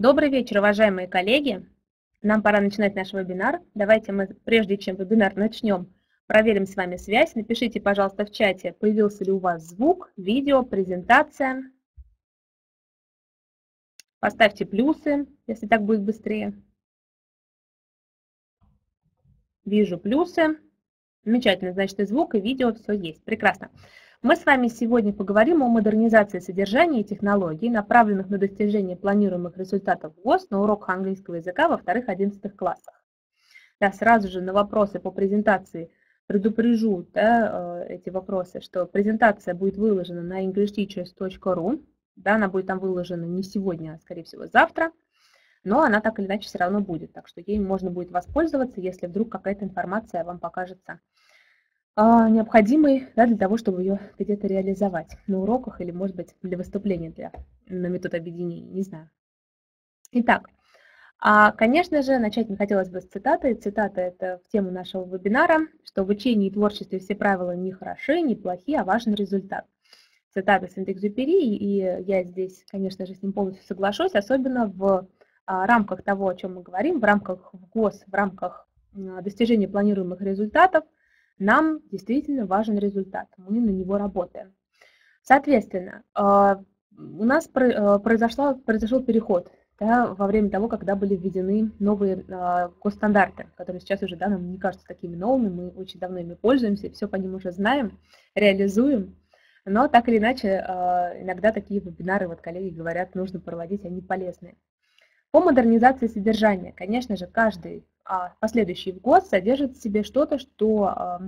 Добрый вечер, уважаемые коллеги. Нам пора начинать наш вебинар. Давайте мы, прежде чем вебинар начнем, проверим с вами связь. Напишите, пожалуйста, в чате, появился ли у вас звук, видео, презентация. Поставьте плюсы, если так будет быстрее. Вижу плюсы. Замечательно, значит и звук, и видео, все есть. Прекрасно. Мы с вами сегодня поговорим о модернизации содержания и технологий, направленных на достижение планируемых результатов ГОС на уроках английского языка во вторых-одиннадцатых классах. Да, сразу же на вопросы по презентации предупрежу да, э, эти вопросы, что презентация будет выложена на englishteachers.ru, да, она будет там выложена не сегодня, а скорее всего завтра, но она так или иначе все равно будет, так что ей можно будет воспользоваться, если вдруг какая-то информация вам покажется необходимой да, для того, чтобы ее где-то реализовать на уроках или, может быть, для выступления для, на метод объединения, не знаю. Итак, а, конечно же, начать мне хотелось бы с цитаты. Цитата – это в тему нашего вебинара, что в учении и творчестве все правила не хороши, не плохи, а важен результат. Цитата Сент-Экзюпери, и я здесь, конечно же, с ним полностью соглашусь, особенно в а, рамках того, о чем мы говорим, в рамках ГОС, в рамках достижения планируемых результатов – нам действительно важен результат, мы на него работаем. Соответственно, а, у нас а, произошла, произошел переход да, во время того, когда были введены новые а, госстандарты, которые сейчас уже да, нам не кажутся такими новыми, мы очень давно ими пользуемся, все по ним уже знаем, реализуем. Но так или иначе, иногда такие вебинары, вот коллеги говорят, нужно проводить, они полезные. По модернизации содержания, конечно же, каждый последующий в ГОС содержит в себе что-то, что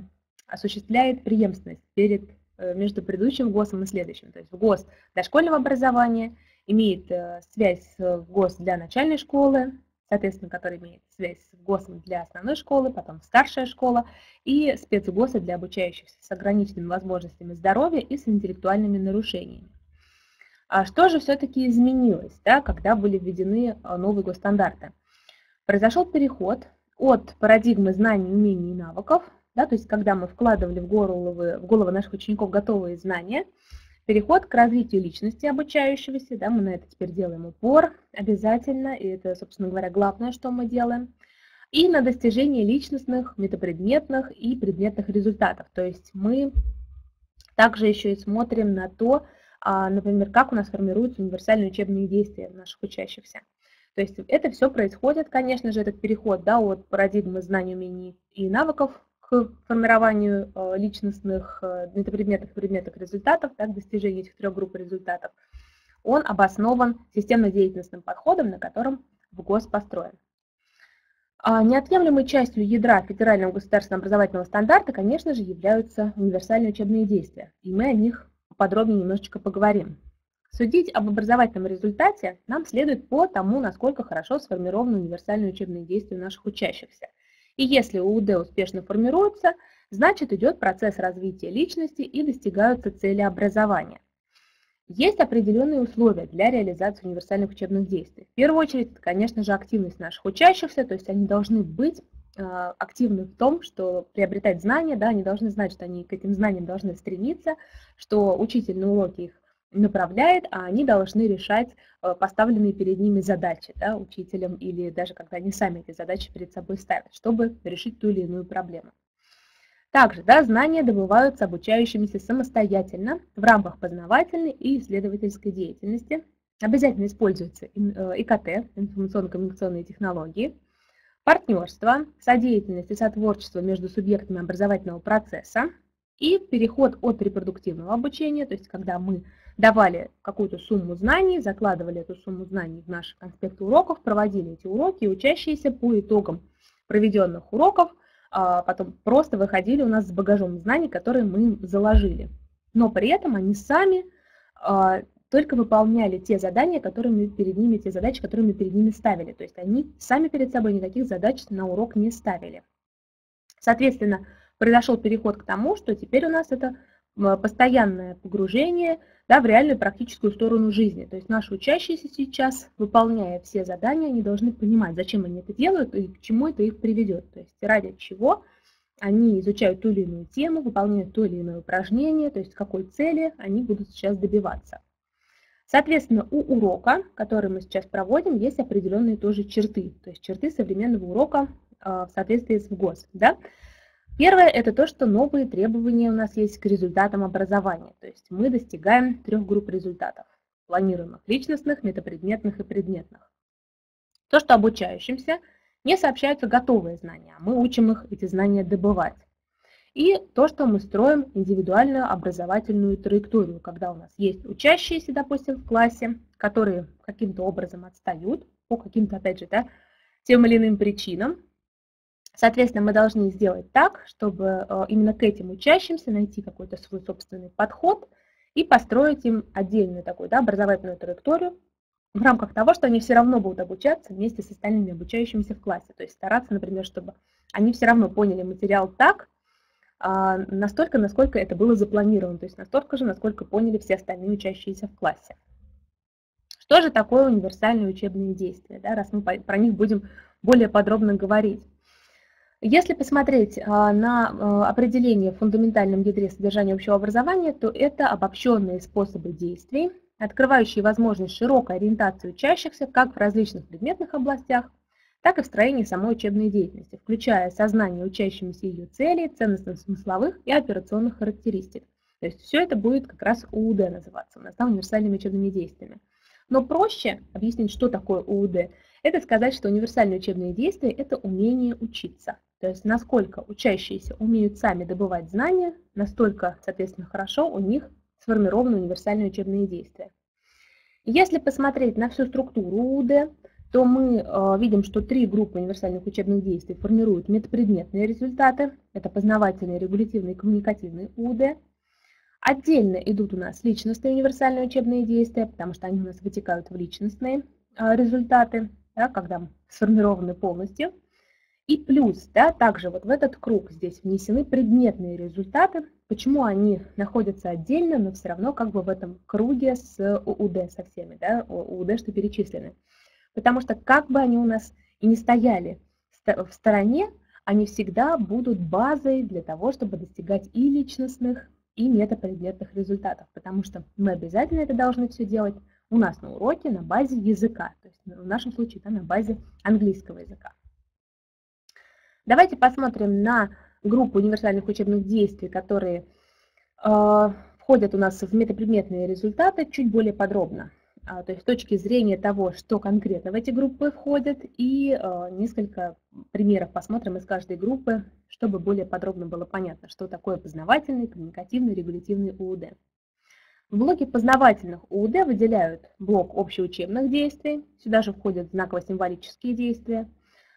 осуществляет преемственность перед, э, между предыдущим ГОСом и следующим. То есть ГОС дошкольного образования имеет э, связь с ГОС для начальной школы, соответственно, который имеет связь с ГОСом для основной школы, потом старшая школа, и спецгосы для обучающихся с ограниченными возможностями здоровья и с интеллектуальными нарушениями. А что же все-таки изменилось, да, когда были введены э, новые госстандарты? Произошел переход от парадигмы знаний, умений и навыков, да, то есть когда мы вкладывали в головы, в головы наших учеников готовые знания, переход к развитию личности обучающегося, да, мы на это теперь делаем упор обязательно, и это, собственно говоря, главное, что мы делаем, и на достижение личностных, метапредметных и предметных результатов. То есть мы также еще и смотрим на то, а, например, как у нас формируются универсальные учебные действия наших учащихся. То есть это все происходит, конечно же, этот переход да, от парадигмы знаний, умений и навыков к формированию э, личностных э, метапредметных и предметных результатов, да, к достижению этих трех групп результатов, он обоснован системно-деятельностным подходом, на котором в ГОС построен. А неотъемлемой частью ядра федерального государственного образовательного стандарта, конечно же, являются универсальные учебные действия, и мы о них подробнее немножечко поговорим. Судить об образовательном результате нам следует по тому, насколько хорошо сформированы универсальные учебные действия наших учащихся. И если УУД успешно формируется, значит идет процесс развития личности и достигаются цели образования. Есть определенные условия для реализации универсальных учебных действий. В первую очередь, это, конечно же, активность наших учащихся, то есть они должны быть э, активны в том, что приобретать знания, да, они должны знать, что они к этим знаниям должны стремиться, что учитель на уроке их направляет, а они должны решать э, поставленные перед ними задачи да, учителям или даже когда они сами эти задачи перед собой ставят, чтобы решить ту или иную проблему. Также да, знания добываются обучающимися самостоятельно в рамках познавательной и исследовательской деятельности. Обязательно используются ИКТ, э, информационно-коммуникационные технологии, партнерство, содеятельность и сотворчество между субъектами образовательного процесса и переход от репродуктивного обучения, то есть когда мы давали какую-то сумму знаний, закладывали эту сумму знаний в наши конспекты уроков, проводили эти уроки, и учащиеся по итогам проведенных уроков а, потом просто выходили у нас с багажом знаний, которые мы заложили. Но при этом они сами а, только выполняли те задания, которые мы перед ними, те задачи, которые мы перед ними ставили. То есть они сами перед собой никаких задач на урок не ставили. Соответственно, произошел переход к тому, что теперь у нас это постоянное погружение да, в реальную практическую сторону жизни. То есть наши учащиеся сейчас, выполняя все задания, они должны понимать, зачем они это делают и к чему это их приведет. То есть ради чего они изучают ту или иную тему, выполняют то или иное упражнение, то есть какой цели они будут сейчас добиваться. Соответственно, у урока, который мы сейчас проводим, есть определенные тоже черты, то есть черты современного урока в соответствии с ВГОС. Да? Первое – это то, что новые требования у нас есть к результатам образования. То есть мы достигаем трех групп результатов – планируемых личностных, метапредметных и предметных. То, что обучающимся не сообщаются готовые знания, а мы учим их эти знания добывать. И то, что мы строим индивидуальную образовательную траекторию, когда у нас есть учащиеся, допустим, в классе, которые каким-то образом отстают по каким-то, опять же, да, тем или иным причинам, Соответственно, мы должны сделать так, чтобы э, именно к этим учащимся найти какой-то свой собственный подход и построить им отдельную такую да, образовательную траекторию в рамках того, что они все равно будут обучаться вместе с остальными обучающимися в классе. То есть стараться, например, чтобы они все равно поняли материал так, а, настолько, насколько это было запланировано, то есть настолько же, насколько поняли все остальные учащиеся в классе. Что же такое универсальные учебные действия, да, раз мы про них будем более подробно говорить? Если посмотреть а, на а, определение в фундаментальном ядре содержания общего образования, то это обобщенные способы действий, открывающие возможность широкой ориентации учащихся как в различных предметных областях, так и в строении самой учебной деятельности, включая сознание учащимися ее целей, ценностно-смысловых и операционных характеристик. То есть все это будет как раз УУД называться, у нас там универсальными учебными действиями. Но проще объяснить, что такое УУД, это сказать, что универсальные учебные действия – это умение учиться. То есть насколько учащиеся умеют сами добывать знания, настолько, соответственно, хорошо у них сформированы универсальные учебные действия. Если посмотреть на всю структуру УД, то мы э, видим, что три группы универсальных учебных действий формируют метапредметные результаты. Это познавательные, регулятивные и коммуникативные УД. Отдельно идут у нас личностные универсальные учебные действия, потому что они у нас вытекают в личностные э, результаты, да, когда сформированы полностью. И плюс, да, также вот в этот круг здесь внесены предметные результаты. Почему они находятся отдельно, но все равно как бы в этом круге с УУД со всеми, да, УУД, что перечислены. Потому что как бы они у нас и не стояли в стороне, они всегда будут базой для того, чтобы достигать и личностных, и метапредметных результатов. Потому что мы обязательно это должны все делать у нас на уроке на базе языка, то есть в нашем случае да, на базе английского языка. Давайте посмотрим на группу универсальных учебных действий, которые э, входят у нас в метапредметные результаты чуть более подробно. А, то есть с точки зрения того, что конкретно в эти группы входят, и э, несколько примеров посмотрим из каждой группы, чтобы более подробно было понятно, что такое познавательный, коммуникативный, регулятивный УУД. В блоке познавательных УУД выделяют блок общеучебных действий, сюда же входят знаково-символические действия,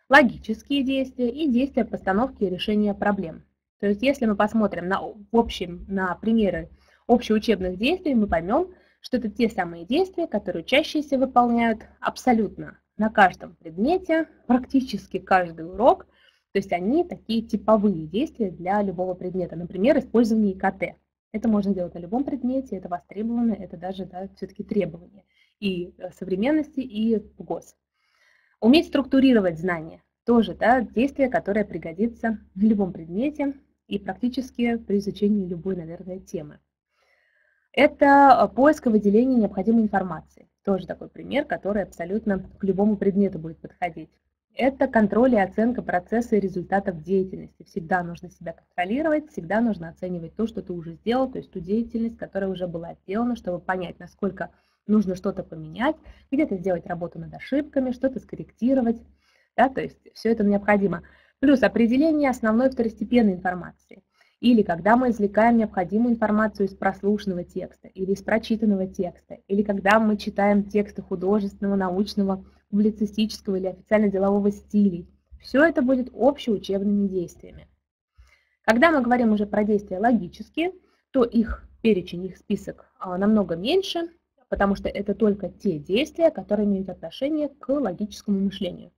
логические действия и действия постановки и решения проблем. То есть если мы посмотрим на, общем на примеры общеучебных действий, мы поймем, что это те самые действия, которые учащиеся выполняют абсолютно на каждом предмете, практически каждый урок. То есть они такие типовые действия для любого предмета. Например, использование ИКТ. Это можно делать на любом предмете, это востребовано, это даже да, все-таки требование и современности, и в ГОС. Уметь структурировать знания. Тоже да, действие, которое пригодится в любом предмете и практически при изучении любой, наверное, темы. Это поиск и выделение необходимой информации. Тоже такой пример, который абсолютно к любому предмету будет подходить. Это контроль и оценка процесса и результатов деятельности. Всегда нужно себя контролировать, всегда нужно оценивать то, что ты уже сделал, то есть ту деятельность, которая уже была сделана, чтобы понять, насколько нужно что-то поменять, где-то сделать работу над ошибками, что-то скорректировать. Да, то есть все это необходимо. Плюс определение основной второстепенной информации. Или когда мы извлекаем необходимую информацию из прослушанного текста или из прочитанного текста, или когда мы читаем тексты художественного, научного, публицистического или официально-делового стилей. Все это будет общеучебными действиями. Когда мы говорим уже про действия логические, то их перечень, их список а, намного меньше, потому что это только те действия, которые имеют отношение к логическому мышлению.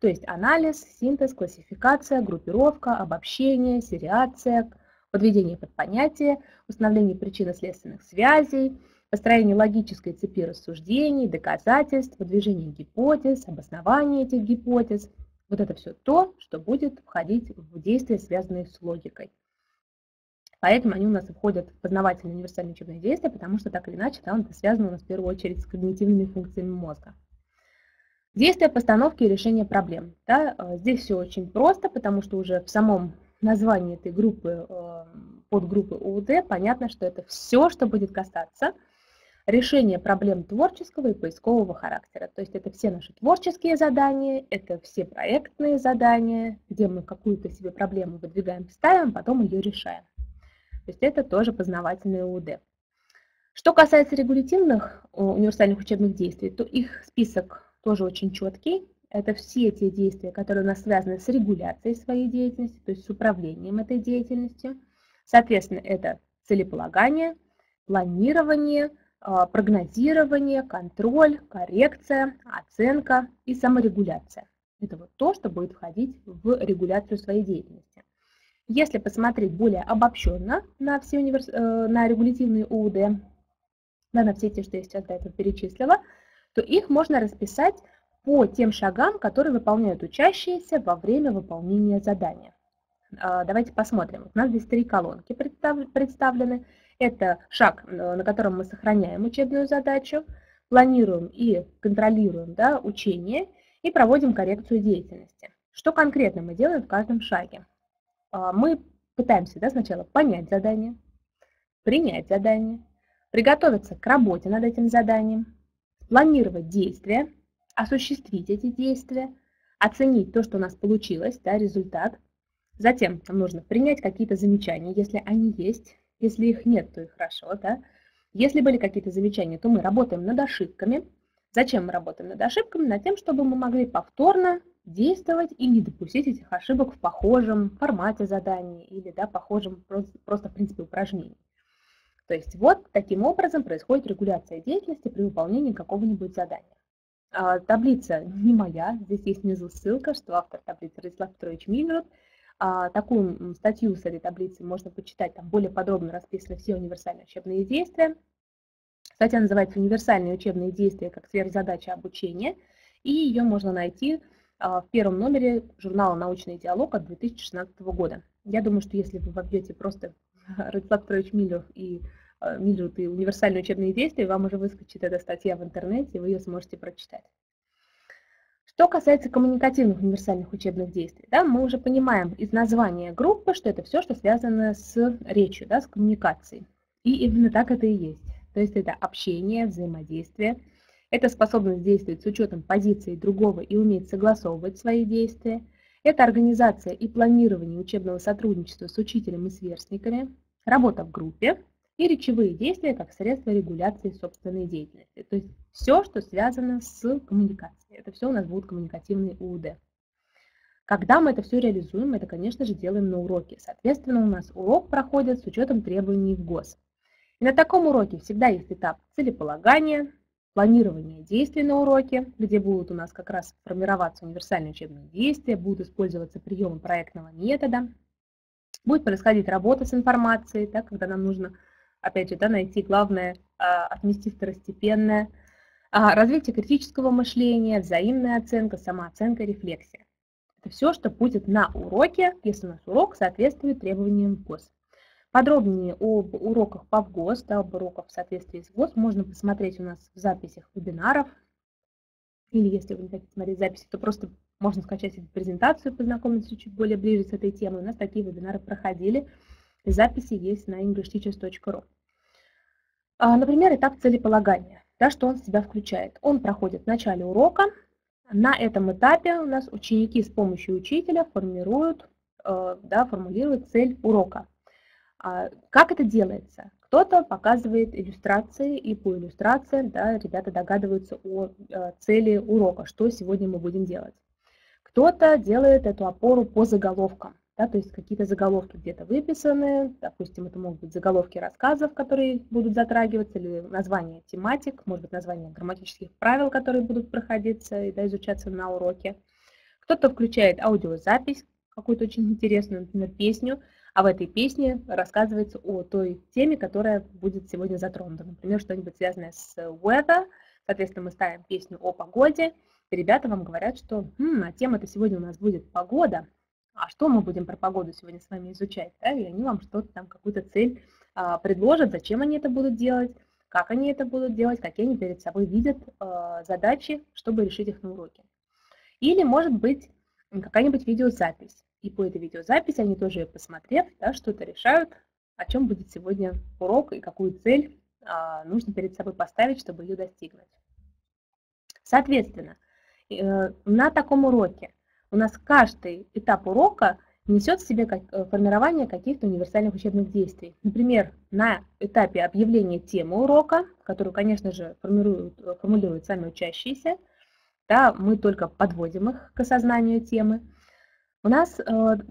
То есть анализ, синтез, классификация, группировка, обобщение, сериация, подведение под понятие, установление причинно-следственных связей, построение логической цепи рассуждений, доказательств, выдвижение гипотез, обоснование этих гипотез. Вот это все то, что будет входить в действия, связанные с логикой. Поэтому они у нас входят в познавательные универсальные учебные действия, потому что так или иначе там это связано у нас в первую очередь с когнитивными функциями мозга. Действия постановки и решения проблем. Да, э, здесь все очень просто, потому что уже в самом названии этой группы, э, подгруппы УУД, понятно, что это все, что будет касаться решения проблем творческого и поискового характера. То есть это все наши творческие задания, это все проектные задания, где мы какую-то себе проблему выдвигаем, ставим, потом ее решаем. То есть это тоже познавательные УД. Что касается регулятивных э, универсальных учебных действий, то их список тоже очень четкий. Это все те действия, которые у нас связаны с регуляцией своей деятельности, то есть с управлением этой деятельностью. Соответственно, это целеполагание, планирование, а, прогнозирование, контроль, коррекция, оценка и саморегуляция. Это вот то, что будет входить в регуляцию своей деятельности. Если посмотреть более обобщенно на все универс... Э, на регулятивные УУД, да, на все те, что я сейчас до этого перечислила, то их можно расписать по тем шагам, которые выполняют учащиеся во время выполнения задания. А, давайте посмотрим. У нас здесь три колонки представлены. Это шаг, э, на котором мы сохраняем учебную задачу, планируем и контролируем да, учение и проводим коррекцию деятельности. Что конкретно мы делаем в каждом шаге? А, мы пытаемся да, сначала понять задание, принять задание, приготовиться к работе над этим заданием, планировать действия, осуществить эти действия, оценить то, что у нас получилось, да, результат. Затем нам нужно принять какие-то замечания, если они есть, если их нет, то и хорошо, да. Если были какие-то замечания, то мы работаем над ошибками. Зачем мы работаем над ошибками? Над тем, чтобы мы могли повторно действовать и не допустить этих ошибок в похожем формате задания или да, похожем просто, в принципе упражнений. То есть вот таким образом происходит регуляция деятельности при выполнении какого-нибудь задания. А, таблица не моя, здесь есть внизу ссылка, что автор таблицы Радислав Петрович Мильрот – а, такую статью с этой таблицы можно почитать, там более подробно расписаны все универсальные учебные действия. Статья называется «Универсальные учебные действия как сверхзадача обучения», и ее можно найти в первом номере журнала «Научный диалог» от 2016 года. Я думаю, что если вы вобьете просто Радислав Петрович Миллер и а, Миллер и универсальные учебные действия, вам уже выскочит эта статья в интернете, и вы ее сможете прочитать. Что касается коммуникативных универсальных учебных действий, да, мы уже понимаем из названия группы, что это все, что связано с речью, да, с коммуникацией. И именно так это и есть. То есть это общение, взаимодействие, это способность действовать с учетом позиции другого и уметь согласовывать свои действия, это организация и планирование учебного сотрудничества с учителем и сверстниками, работа в группе, и речевые действия как средство регуляции собственной деятельности. То есть все, что связано с коммуникацией. Это все у нас будут коммуникативные УУД. Когда мы это все реализуем, мы это, конечно же, делаем на уроке. Соответственно, у нас урок проходит с учетом требований в ГОС. И на таком уроке всегда есть этап целеполагания, планирования действий на уроке, где будут у нас как раз формироваться универсальные учебные действия, будут использоваться приемы проектного метода, будет происходить работа с информацией, да, когда нам нужно опять же, да, найти главное, а, отнести второстепенное, а, развитие критического мышления, взаимная оценка, самооценка, рефлексия. Это все, что будет на уроке, если у нас урок соответствует требованиям ГОС. Подробнее об уроках по ВГОС, да, об уроках в соответствии с ГОС можно посмотреть у нас в записях вебинаров. Или если вы не хотите смотреть записи, то просто можно скачать эту презентацию, познакомиться чуть более ближе с этой темой. У нас такие вебинары проходили. Записи есть на englishteachers.ru. А, например, этап целеполагания. Да, что он в себя включает? Он проходит в начале урока. На этом этапе у нас ученики с помощью учителя формируют, э, да, формулируют цель урока. А, как это делается? Кто-то показывает иллюстрации, и по иллюстрациям да, ребята догадываются о э, цели урока, что сегодня мы будем делать. Кто-то делает эту опору по заголовкам. Да, то есть какие-то заголовки где-то выписаны, допустим, это могут быть заголовки рассказов, которые будут затрагиваться, или название тематик, может быть, название грамматических правил, которые будут проходиться и да, изучаться на уроке. Кто-то включает аудиозапись, какую-то очень интересную, например, песню, а в этой песне рассказывается о той теме, которая будет сегодня затронута. Например, что-нибудь связанное с weather, соответственно, мы ставим песню о погоде, и ребята вам говорят, что «Хм, а тема-то сегодня у нас будет погода», а что мы будем про погоду сегодня с вами изучать, да, и они вам что-то там, какую-то цель а, предложат, зачем они это будут делать, как они это будут делать, какие они перед собой видят а, задачи, чтобы решить их на уроке. Или, может быть, какая-нибудь видеозапись. И по этой видеозаписи они тоже, посмотрев, да, что-то решают, о чем будет сегодня урок и какую цель а, нужно перед собой поставить, чтобы ее достигнуть. Соответственно, э, на таком уроке у нас каждый этап урока несет в себе э, формирование каких-то универсальных учебных действий. Например, на этапе объявления темы урока, которую, конечно же, формируют, э, формулируют сами учащиеся, да, мы только подводим их к осознанию темы. У нас э,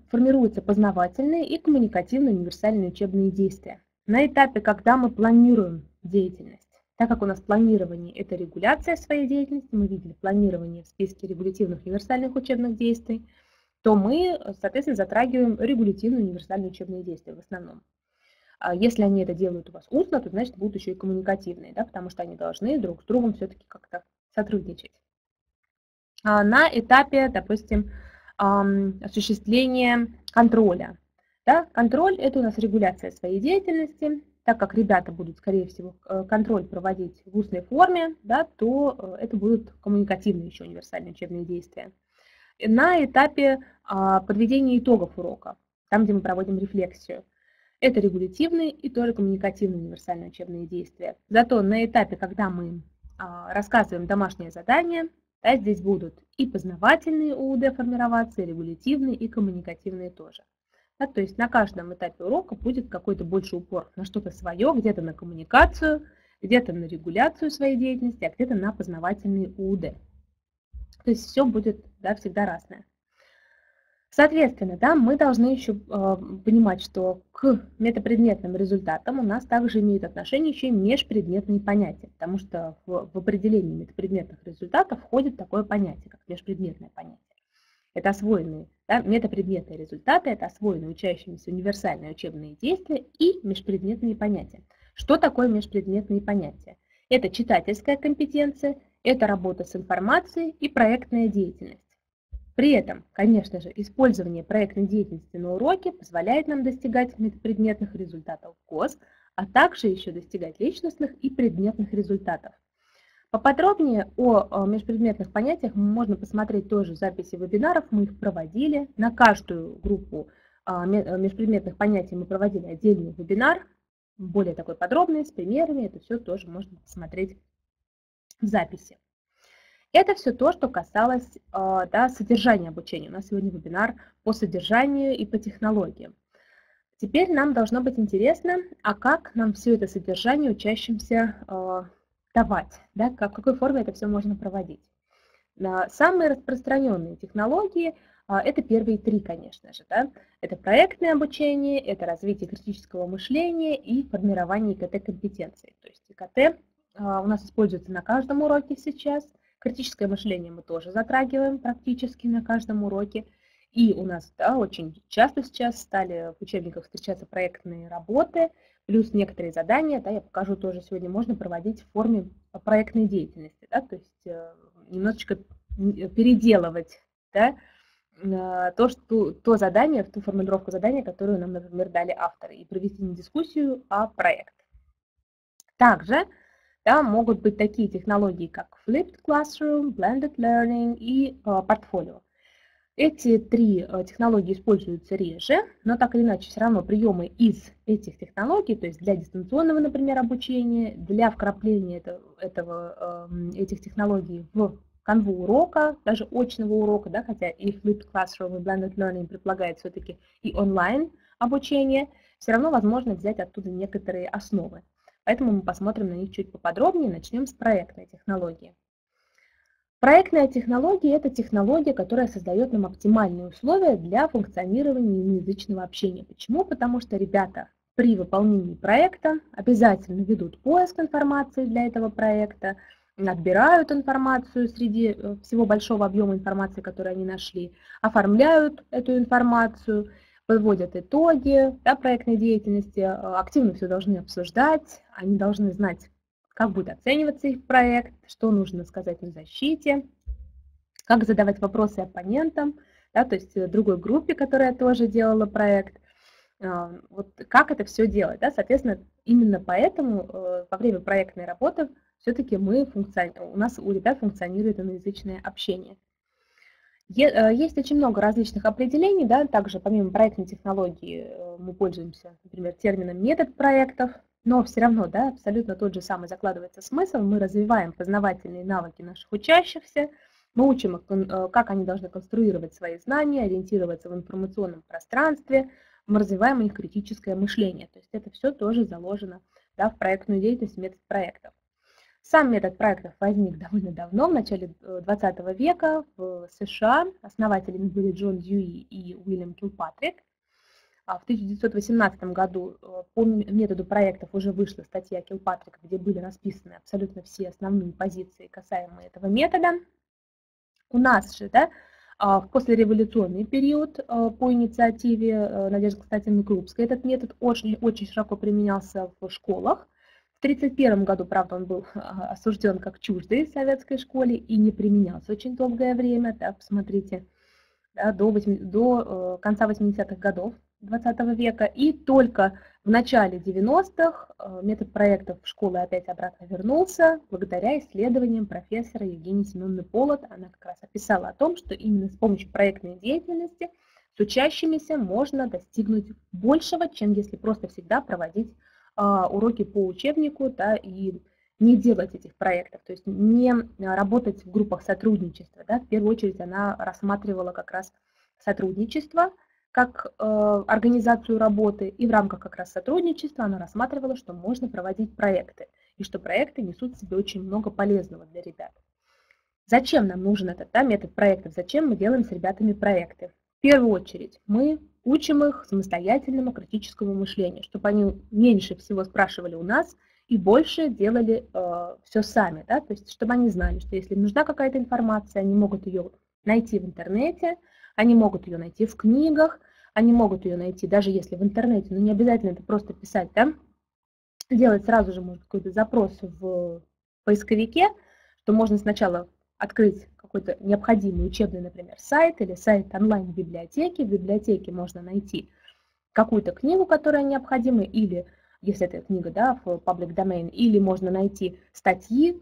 формируются познавательные и коммуникативные универсальные учебные действия. На этапе, когда мы планируем деятельность, так как у нас планирование – это регуляция своей деятельности, мы видели планирование в списке регулятивных универсальных учебных действий, то мы, соответственно, затрагиваем регулятивные универсальные учебные действия в основном. А если они это делают у вас устно, то значит будут еще и коммуникативные, да, потому что они должны друг с другом все-таки как-то сотрудничать. А на этапе, допустим, осуществления контроля. Да, контроль – это у нас регуляция своей деятельности, так как ребята будут, скорее всего, э, контроль проводить в устной форме, да, то э, это будут коммуникативные еще универсальные учебные действия. На этапе а, подведения итогов урока, там, где мы проводим рефлексию, это регулятивные и тоже коммуникативные универсальные учебные действия. Зато на этапе, когда мы а, рассказываем домашнее задание, да, здесь будут и познавательные УУД формироваться, и регулятивные, и коммуникативные тоже. Да, то есть на каждом этапе урока будет какой-то больше упор на что-то свое, где-то на коммуникацию, где-то на регуляцию своей деятельности, а где-то на познавательные УУД. То есть все будет да, всегда разное. Соответственно, да, мы должны еще э, понимать, что к метапредметным результатам у нас также имеют отношение еще и межпредметные понятия, потому что в, в определении метапредметных результатов входит такое понятие, как межпредметное понятие. Это освоенные да, метапредметные результаты, это освоенные учащимися универсальные учебные действия и межпредметные понятия. Что такое межпредметные понятия? Это читательская компетенция, это работа с информацией и проектная деятельность. При этом, конечно же, использование проектной деятельности на уроке позволяет нам достигать метапредметных результатов КОС, а также еще достигать личностных и предметных результатов. Поподробнее о межпредметных понятиях можно посмотреть тоже записи вебинаров, мы их проводили. На каждую группу а, межпредметных понятий мы проводили отдельный вебинар, более такой подробный, с примерами, это все тоже можно посмотреть в записи. Это все то, что касалось а, да, содержания обучения. У нас сегодня вебинар по содержанию и по технологиям. Теперь нам должно быть интересно, а как нам все это содержание учащимся а, давать, да, как, в какой форме это все можно проводить. Самые распространенные технологии а, – это первые три, конечно же. Да? Это проектное обучение, это развитие критического мышления и формирование ИКТ-компетенций. То есть ИКТ у нас используется на каждом уроке сейчас. Критическое мышление мы тоже затрагиваем практически на каждом уроке. И у нас да, очень часто сейчас стали в учебниках встречаться проектные работы, плюс некоторые задания, да, я покажу тоже сегодня, можно проводить в форме проектной деятельности, да, то есть э, немножечко переделывать да, то, что, то задание, ту формулировку задания, которую нам, например, дали авторы, и провести не дискуссию, а проект. Также да, могут быть такие технологии, как Flipped Classroom, Blended Learning и uh, Portfolio. Эти три uh, технологии используются реже, но так или иначе все равно приемы из этих технологий, то есть для дистанционного, например, обучения, для вкрапления это, этого, uh, этих технологий в канву урока, даже очного урока, да, хотя и Flipped Classroom, и Blended Learning предполагает все-таки и онлайн обучение, все равно возможно взять оттуда некоторые основы. Поэтому мы посмотрим на них чуть поподробнее. Начнем с проектной технологии. Проектная технология – это технология, которая создает нам оптимальные условия для функционирования иноязычного общения. Почему? Потому что ребята при выполнении проекта обязательно ведут поиск информации для этого проекта, отбирают информацию среди э, всего большого объема информации, которую они нашли, оформляют эту информацию – подводят итоги да, проектной деятельности, э, активно все должны обсуждать, они должны знать, как будет оцениваться их проект, что нужно сказать на защите, как задавать вопросы оппонентам, да, то есть другой группе, которая тоже делала проект. Вот как это все делать, да, соответственно, именно поэтому во время проектной работы все-таки мы функцион... у нас у ребят функционирует иноязычное общение. Э, есть очень много различных определений, да, также помимо проектной технологии э, мы пользуемся, например, термином метод проектов, но все равно да, абсолютно тот же самый закладывается смысл, мы развиваем познавательные навыки наших учащихся, мы учим их, э, как они должны конструировать свои знания, ориентироваться в информационном пространстве, мы развиваем их критическое мышление, то есть это все тоже заложено да, в проектную деятельность, метод проектов. Сам метод проектов возник довольно давно, в начале 20 э, века в США. Основателями были Джон Дьюи и Уильям Килпатрик. А в 1918 году э, по методу проектов уже вышла статья Килпатрика, где были расписаны абсолютно все основные позиции, касаемые этого метода. У нас же, да, а, в послереволюционный период э, по инициативе Надежды Константиновны Крупской этот метод очень, очень широко применялся в школах. 1931 году, правда, он был осужден как чуждый в советской школе и не применялся очень долгое время, да, посмотрите, да, до, 8, до э, конца 80-х годов 20 века. И только в начале 90-х э, метод проектов школы опять обратно вернулся, благодаря исследованиям профессора Евгении Семеновны Полот. Она как раз описала о том, что именно с помощью проектной деятельности с учащимися можно достигнуть большего, чем если просто всегда проводить уроки по учебнику да, и не делать этих проектов, то есть не работать в группах сотрудничества. Да. В первую очередь она рассматривала как раз сотрудничество как э, организацию работы, и в рамках как раз сотрудничества она рассматривала, что можно проводить проекты, и что проекты несут в себе очень много полезного для ребят. Зачем нам нужен этот да, метод проектов? Зачем мы делаем с ребятами проекты? В первую очередь мы Учим их самостоятельному критическому мышлению, чтобы они меньше всего спрашивали у нас и больше делали э, все сами, да? то есть чтобы они знали, что если нужна какая-то информация, они могут ее найти в интернете, они могут ее найти в книгах, они могут ее найти даже если в интернете, но не обязательно это просто писать, да? делать сразу же может какой-то запрос в поисковике, что можно сначала открыть какой-то необходимый учебный, например, сайт или сайт онлайн-библиотеки. В библиотеке можно найти какую-то книгу, которая необходима, или, если это книга да, в public domain, или можно найти статьи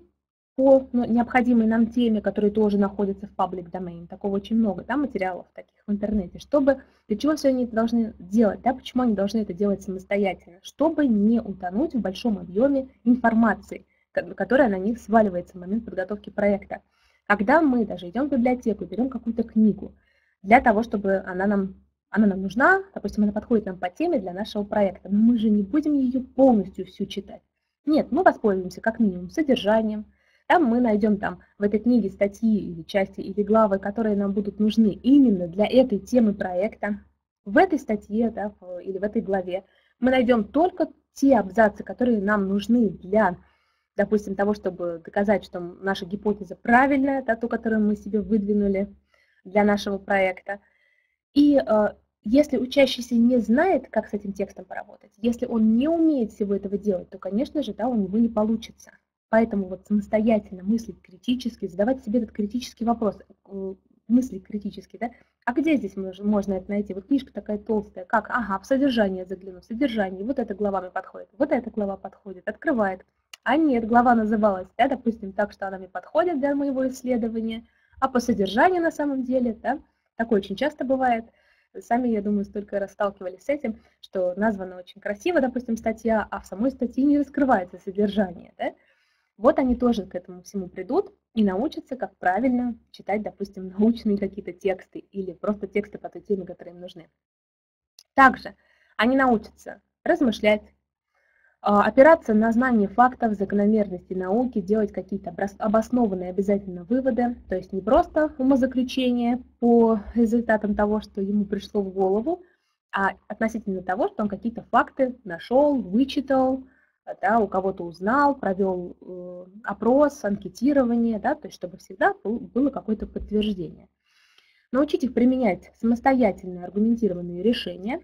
по ну, необходимой нам теме, которые тоже находятся в public domain. Такого очень много да, материалов таких в интернете. Чтобы, для чего все они должны делать, да, почему они должны это делать самостоятельно? Чтобы не утонуть в большом объеме информации, которая на них сваливается в момент подготовки проекта. Когда мы даже идем в библиотеку, берем какую-то книгу для того, чтобы она нам, она нам нужна, допустим, она подходит нам по теме для нашего проекта, но мы же не будем ее полностью всю читать. Нет, мы воспользуемся как минимум содержанием, там мы найдем там в этой книге статьи или части или главы, которые нам будут нужны именно для этой темы проекта. В этой статье да, или в этой главе мы найдем только те абзацы, которые нам нужны для допустим, того, чтобы доказать, что наша гипотеза правильная, та, ту, которую мы себе выдвинули для нашего проекта. И э, если учащийся не знает, как с этим текстом поработать, если он не умеет всего этого делать, то, конечно же, да, у него не получится. Поэтому вот самостоятельно мыслить критически, задавать себе этот критический вопрос, мыслить критически, да, а где здесь можно это найти? Вот книжка такая толстая, как? Ага, в содержание загляну, в содержание, вот эта глава мне подходит, вот эта глава подходит, открывает, а нет, глава называлась, да, допустим, так, что она мне подходит для моего исследования, а по содержанию на самом деле, да, такое очень часто бывает. Сами, я думаю, столько раз сталкивались с этим, что названа очень красиво, допустим, статья, а в самой статье не раскрывается содержание. Да? Вот они тоже к этому всему придут и научатся, как правильно читать, допустим, научные какие-то тексты или просто тексты по той теме, которые им нужны. Также они научатся размышлять, опираться на знание фактов, закономерностей науки, делать какие-то обоснованные обязательно выводы, то есть не просто умозаключение по результатам того, что ему пришло в голову, а относительно того, что он какие-то факты нашел, вычитал, да, у кого-то узнал, провел э, опрос, анкетирование, да, то есть чтобы всегда был, было какое-то подтверждение. Научить их применять самостоятельные аргументированные решения,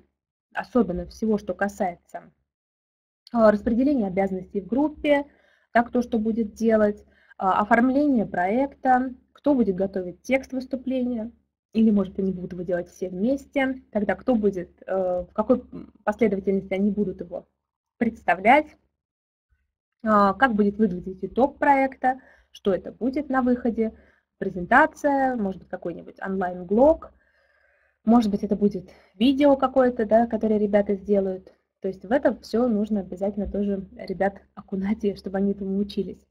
особенно всего, что касается а, распределение обязанностей в группе, да, кто что будет делать, а, оформление проекта, кто будет готовить текст выступления или, может, они будут его делать все вместе, тогда кто будет, э, в какой последовательности они будут его представлять, а, как будет выглядеть итог проекта, что это будет на выходе, презентация, может быть, какой-нибудь онлайн-блог, может быть, это будет видео какое-то, да, которое ребята сделают. То есть в это все нужно обязательно тоже ребят окунать, чтобы они этому учились.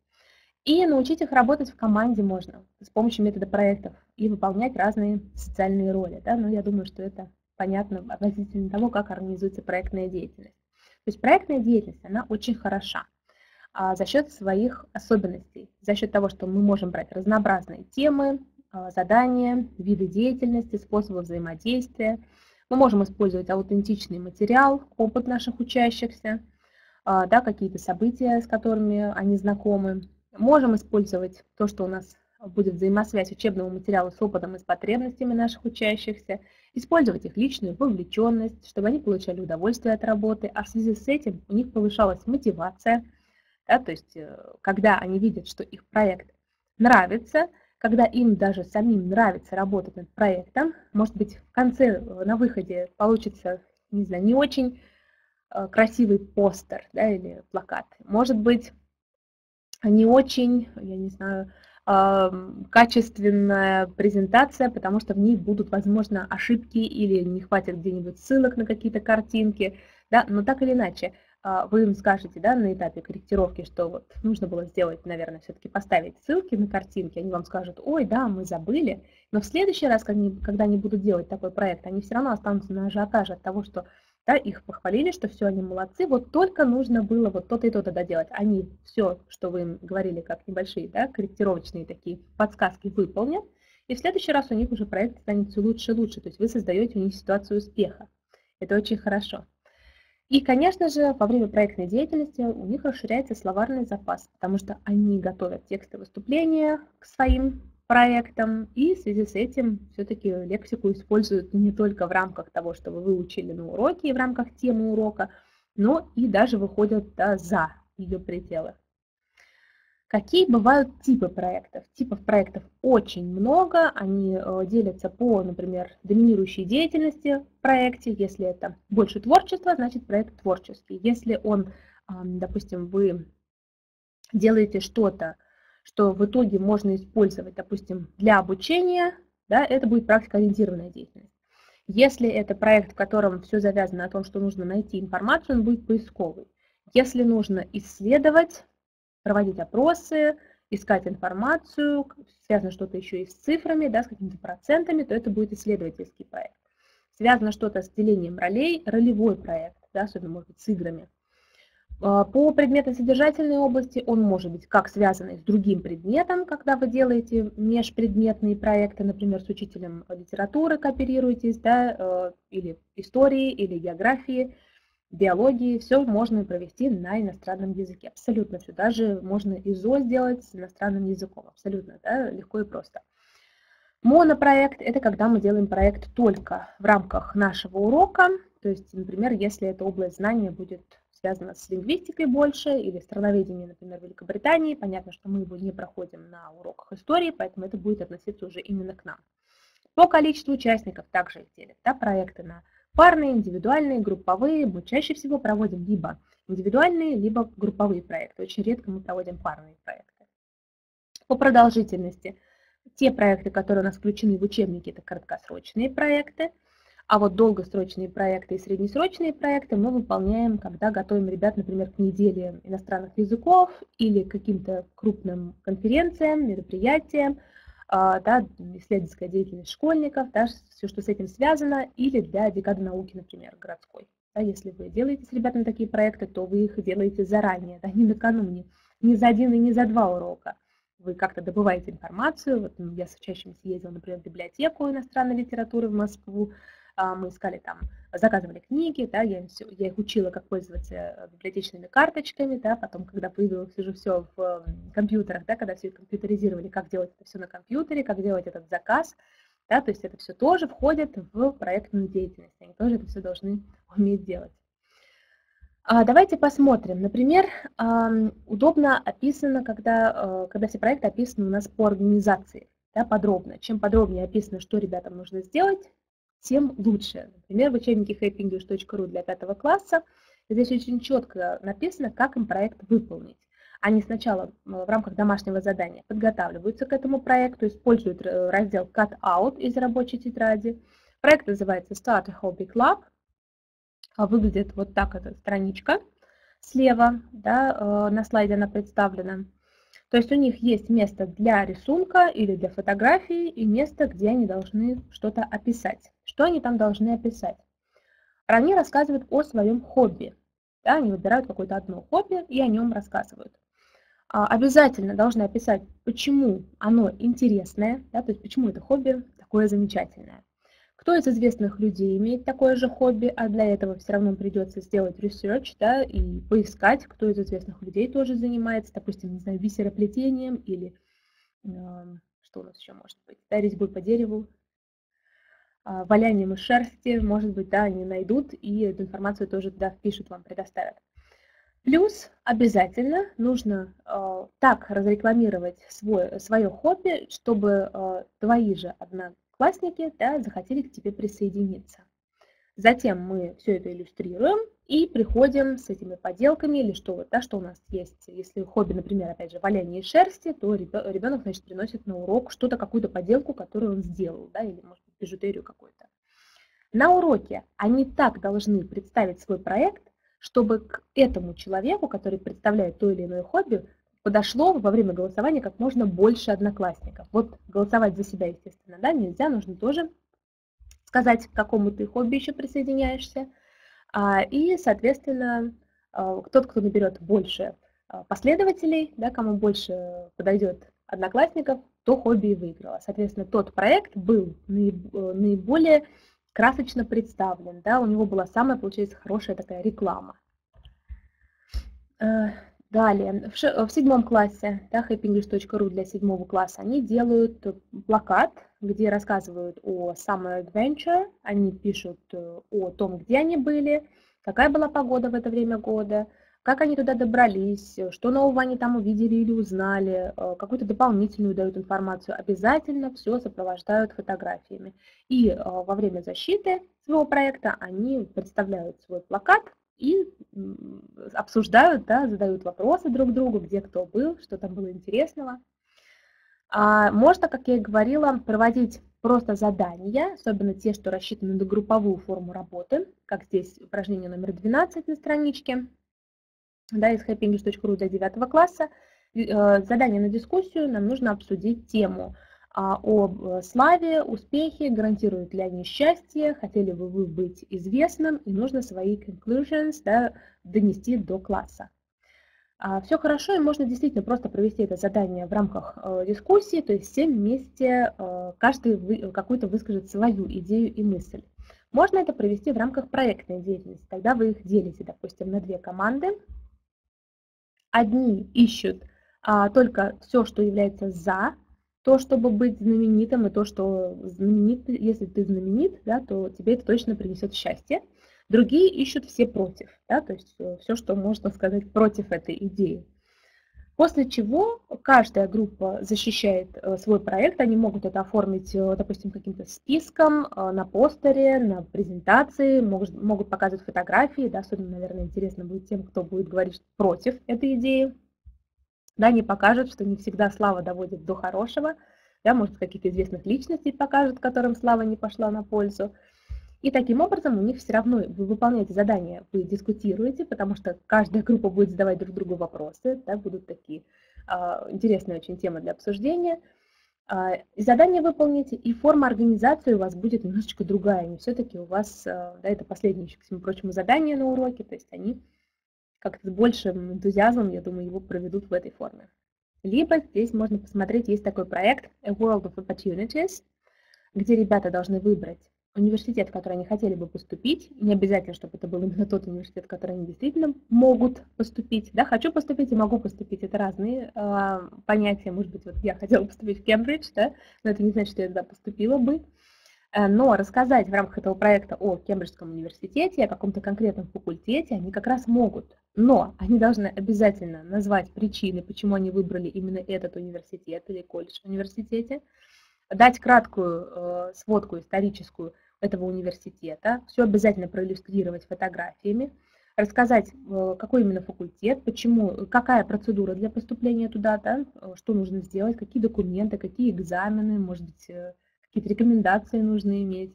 И научить их работать в команде можно с помощью метода проектов и выполнять разные социальные роли. Да? Но я думаю, что это понятно относительно того, как организуется проектная деятельность. То есть проектная деятельность, она очень хороша а, за счет своих особенностей, за счет того, что мы можем брать разнообразные темы, а, задания, виды деятельности, способы взаимодействия. Мы можем использовать аутентичный материал, опыт наших учащихся, а, да, какие-то события, с которыми они знакомы. Можем использовать то, что у нас будет взаимосвязь учебного материала с опытом и с потребностями наших учащихся, использовать их личную вовлеченность, чтобы они получали удовольствие от работы, а в связи с этим у них повышалась мотивация, да, то есть э, когда они видят, что их проект нравится, когда им даже самим нравится работать над проектом, может быть, в конце, э, на выходе получится, не знаю, не очень э, красивый постер да, или плакат, может быть, не очень, я не знаю, качественная презентация, потому что в ней будут, возможно, ошибки или не хватит где-нибудь ссылок на какие-то картинки, да, но так или иначе, вы им скажете да, на этапе корректировки, что вот нужно было сделать, наверное, все-таки поставить ссылки на картинки, они вам скажут, ой, да, мы забыли, но в следующий раз, когда они, когда они будут делать такой проект, они все равно останутся на ажиотаже от того, что да, их похвалили, что все, они молодцы, вот только нужно было вот то-то и то-то доделать. Они все, что вы им говорили, как небольшие, да, корректировочные такие подсказки выполнят, и в следующий раз у них уже проект станет все лучше и лучше, то есть вы создаете у них ситуацию успеха. Это очень хорошо. И, конечно же, во время проектной деятельности у них расширяется словарный запас, потому что они готовят тексты выступления к своим проектам, и в связи с этим все-таки лексику используют не только в рамках того, что вы выучили на уроке и в рамках темы урока, но и даже выходят да, за ее пределы. Какие бывают типы проектов? Типов проектов очень много, они э, делятся по, например, доминирующей деятельности в проекте. Если это больше творчества, значит проект творческий. Если он, допустим, вы делаете что-то, что в итоге можно использовать, допустим, для обучения, да, это будет практикоориентированная деятельность. Если это проект, в котором все завязано на том, что нужно найти информацию, он будет поисковый. Если нужно исследовать, проводить опросы, искать информацию, связано что-то еще и с цифрами, да, с какими-то процентами, то это будет исследовательский проект. Связано что-то с делением ролей, ролевой проект, да, особенно, может быть, с играми. А, по предметно-содержательной области он может быть как связанный с другим предметом, когда вы делаете межпредметные проекты, например, с учителем литературы кооперируетесь, да, э, или истории, или географии, биологии, все можно провести на иностранном языке, абсолютно все. Даже можно ИЗО сделать с иностранным языком, абсолютно, да, легко и просто. Монопроект – это когда мы делаем проект только в рамках нашего урока, то есть, например, если эта область знания будет связано с лингвистикой больше или страноведением, например, Великобритании. Понятно, что мы его не проходим на уроках истории, поэтому это будет относиться уже именно к нам. По количеству участников также их делят. Да, проекты на парные, индивидуальные, групповые. Мы чаще всего проводим либо индивидуальные, либо групповые проекты. Очень редко мы проводим парные проекты. По продолжительности. Те проекты, которые у нас включены в учебники, это краткосрочные проекты – а вот долгосрочные проекты и среднесрочные проекты мы выполняем, когда готовим ребят, например, к неделе иностранных языков или к каким-то крупным конференциям, мероприятиям, да, исследовательская деятельность школьников, да, все, что с этим связано, или для декады науки, например, городской. Да, если вы делаете с ребятами такие проекты, то вы их делаете заранее, да, не накануне, не за один и не за два урока. Вы как-то добываете информацию. Вот я с учащимися ездила, например, в библиотеку иностранной литературы в Москву, а, мы искали там, заказывали книги, да, я, все, я их учила, как пользоваться э, библиотечными карточками, да, потом, когда появилось уже все в компьютерах, да, когда все компьютеризировали, как делать это все на компьютере, как делать этот заказ, да, то есть это все тоже входит в проектную деятельность, они тоже это все должны уметь делать. А, давайте посмотрим. Например, удобно описано, когда, э, когда все проекты описаны у нас по организации. да, подробно. Чем подробнее описано, что ребятам нужно сделать, тем лучше. Например, в учебнике happyenglish.ru для пятого класса здесь очень четко написано, как им проект выполнить. Они сначала в рамках домашнего задания подготавливаются к этому проекту, используют э, раздел Cut-out из рабочей тетради. Проект называется Start a Hobby Club. А выглядит вот так эта страничка слева, да, э, на слайде она представлена. То есть у них есть место для рисунка или для фотографии и место, где они должны что-то описать. Что они там должны описать? Они рассказывают о своем хобби. Да, они выбирают какое-то одно хобби и о нем рассказывают. А, обязательно должны описать, почему оно интересное, да, то есть почему это хобби такое замечательное. Кто из известных людей имеет такое же хобби, а для этого все равно придется сделать research, да, и поискать, кто из известных людей тоже занимается, допустим, не знаю, бисероплетением или э, что у нас еще может быть, да, резьбой по дереву, валянием из шерсти, может быть, да, они найдут и эту информацию тоже туда впишут, вам предоставят. Плюс обязательно нужно э, так разрекламировать свой, свое хобби, чтобы э, твои же одна, классники да, захотели к тебе присоединиться. Затем мы все это иллюстрируем и приходим с этими поделками или что, вот, да, что у нас есть. Если хобби, например, опять же, валяние шерсти, то ребенок, значит, приносит на урок что-то, какую-то поделку, которую он сделал, да, или, может быть, бижутерию какую-то. На уроке они так должны представить свой проект, чтобы к этому человеку, который представляет то или иное хобби, подошло во время голосования как можно больше одноклассников. Вот голосовать за себя, естественно, да, нельзя, нужно тоже сказать, к какому ты хобби еще присоединяешься. А, и, соответственно, а, тот, кто наберет больше а, последователей, да, кому больше подойдет одноклассников, то хобби и выиграло. Соответственно, тот проект был наиболее красочно представлен, да, у него была самая, получается, хорошая такая реклама. Далее, в, в седьмом классе, да, happyenglish.ru для седьмого класса, они делают плакат, где рассказывают о Summer Adventure, они пишут э, о том, где они были, какая была погода в это время года, как они туда добрались, что нового они там увидели или узнали, э, какую-то дополнительную дают информацию. Обязательно все сопровождают фотографиями. И э, во время защиты своего проекта они представляют свой плакат, и обсуждают, да, задают вопросы друг другу, где кто был, что там было интересного. А можно, как я и говорила, проводить просто задания, особенно те, что рассчитаны на групповую форму работы, как здесь упражнение номер 12 на страничке, да, из happyenglish.ru для 9 класса. Э, задание на дискуссию, нам нужно обсудить тему – а, об э, славе, успехе, гарантируют ли они счастье, хотели бы вы быть известным, и нужно свои conclusions да, донести до класса. А, Все хорошо, и можно действительно просто провести это задание в рамках э, дискуссии, то есть все вместе, э, каждый какую-то выскажет свою идею и мысль. Можно это провести в рамках проектной деятельности, тогда вы их делите, допустим, на две команды. Одни ищут а, только все, что является за то, чтобы быть знаменитым, и то, что знаменит, если ты знаменит, да, то тебе это точно принесет счастье. Другие ищут все против, да, то есть э, все, что можно сказать против этой идеи. После чего каждая группа защищает э, свой проект, они могут это оформить, э, допустим, каким-то списком на постере, на презентации, могут, могут показывать фотографии, да, особенно, наверное, интересно будет тем, кто будет говорить против этой идеи да, не покажут, что не всегда слава доводит до хорошего, да, может, каких-то известных личностей покажут, которым слава не пошла на пользу. И таким образом у них все равно, вы выполняете задание, вы дискутируете, потому что каждая группа будет задавать друг другу вопросы, да, будут такие а, интересные очень темы для обсуждения. А, задание выполните, и форма организации у вас будет немножечко другая, не все-таки у вас, а, да, это последнее еще, к всему прочему, задание на уроке, то есть они как-то с большим энтузиазмом, я думаю, его проведут в этой форме. Либо здесь можно посмотреть, есть такой проект A World of Opportunities, где ребята должны выбрать университет, в который они хотели бы поступить. Не обязательно, чтобы это был именно тот университет, в который они действительно могут поступить. Да, хочу поступить и могу поступить. Это разные э, понятия. Может быть, вот я хотела поступить в Кембридж, да, но это не значит, что я туда поступила бы. Э, но рассказать в рамках этого проекта о Кембриджском университете, о каком-то конкретном факультете они как раз могут. Но они должны обязательно назвать причины, почему они выбрали именно этот университет или колледж в университете. дать краткую э, сводку историческую этого университета, все обязательно проиллюстрировать фотографиями, рассказать, э, какой именно факультет, почему, какая процедура для поступления туда, да, что нужно сделать, какие документы, какие экзамены, может быть, какие-то рекомендации нужно иметь,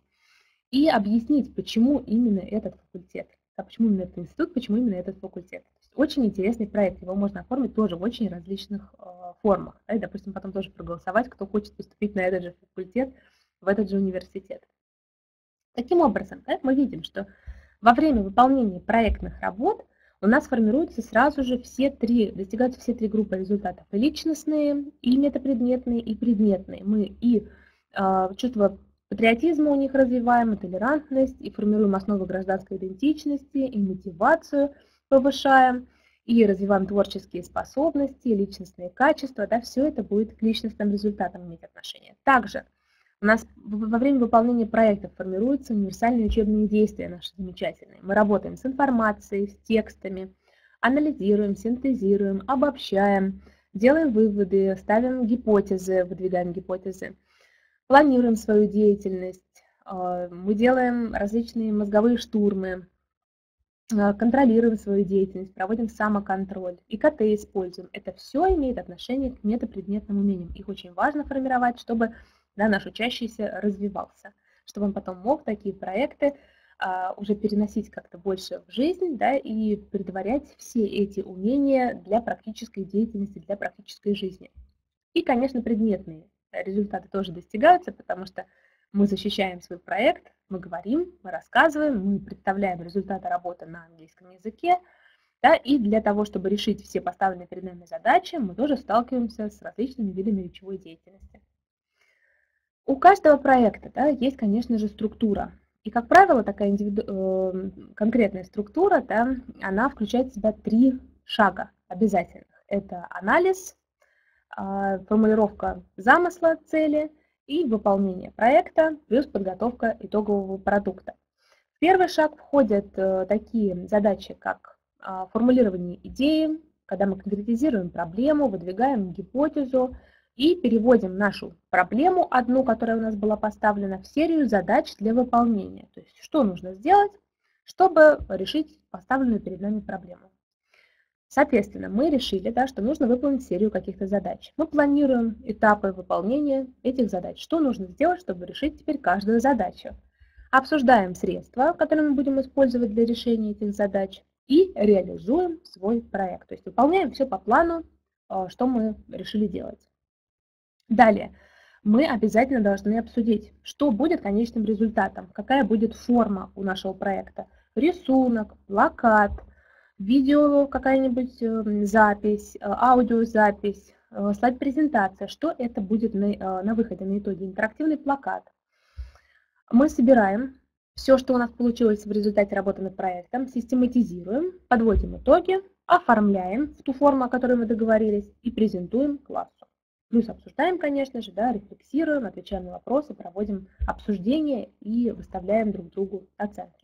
и объяснить, почему именно этот факультет, а почему именно этот институт, почему именно этот факультет. Очень интересный проект, его можно оформить тоже в очень различных э, формах. Да, и, допустим, потом тоже проголосовать, кто хочет поступить на этот же факультет, в этот же университет. Таким образом, да, мы видим, что во время выполнения проектных работ у нас формируются сразу же все три, достигаются все три группы результатов. И личностные, и метапредметные, и предметные. Мы и чувство патриотизма у них развиваем, и толерантность, и формируем основы гражданской идентичности, и мотивацию – повышаем и развиваем творческие способности, личностные качества, да, все это будет к личностным результатам иметь отношение. Также у нас во время выполнения проектов формируются универсальные учебные действия наши замечательные. Мы работаем с информацией, с текстами, анализируем, синтезируем, обобщаем, делаем выводы, ставим гипотезы, выдвигаем гипотезы, планируем свою деятельность, э, мы делаем различные мозговые штурмы, Э, контролируем свою деятельность, проводим самоконтроль, ИКТ используем. Это все имеет отношение к метапредметным умениям. Их очень важно формировать, чтобы да, наш учащийся развивался, чтобы он потом мог такие проекты а, уже переносить как-то больше в жизнь да, и предварять все эти умения для практической деятельности, для практической жизни. И, конечно, предметные результаты тоже достигаются, потому что мы защищаем свой проект, мы говорим, мы рассказываем, мы представляем результаты работы на английском языке, да, и для того, чтобы решить все поставленные перед нами задачи, мы тоже сталкиваемся с различными видами речевой деятельности. У каждого проекта да, есть, конечно же, структура. И, как правило, такая индивиду... Э, конкретная структура, да, она включает в себя три шага обязательных. Это анализ, формулировка замысла цели и выполнение проекта плюс подготовка итогового продукта. В первый шаг входят э, такие задачи, как а, формулирование идеи, когда мы конкретизируем проблему, выдвигаем гипотезу и переводим нашу проблему, одну, которая у нас была поставлена, в серию задач для выполнения. То есть что нужно сделать, чтобы решить поставленную перед нами проблему. Соответственно, мы решили, да, что нужно выполнить серию каких-то задач. Мы планируем этапы выполнения этих задач. Что нужно сделать, чтобы решить теперь каждую задачу. Обсуждаем средства, которые мы будем использовать для решения этих задач. И реализуем свой проект. То есть выполняем все по плану, а, что мы решили делать. Далее. Мы обязательно должны обсудить, что будет конечным результатом, какая будет форма у нашего проекта. Рисунок, плакат – видео какая-нибудь эм, запись, э, аудиозапись, э, слайд-презентация, что это будет на, э, на выходе, на итоге, интерактивный плакат. Мы собираем все, что у нас получилось в результате работы над проектом, систематизируем, подводим итоги, оформляем в ту форму, о которой мы договорились, и презентуем классу. Плюс обсуждаем, конечно же, да, рефлексируем, отвечаем на вопросы, проводим обсуждения и выставляем друг другу оценки.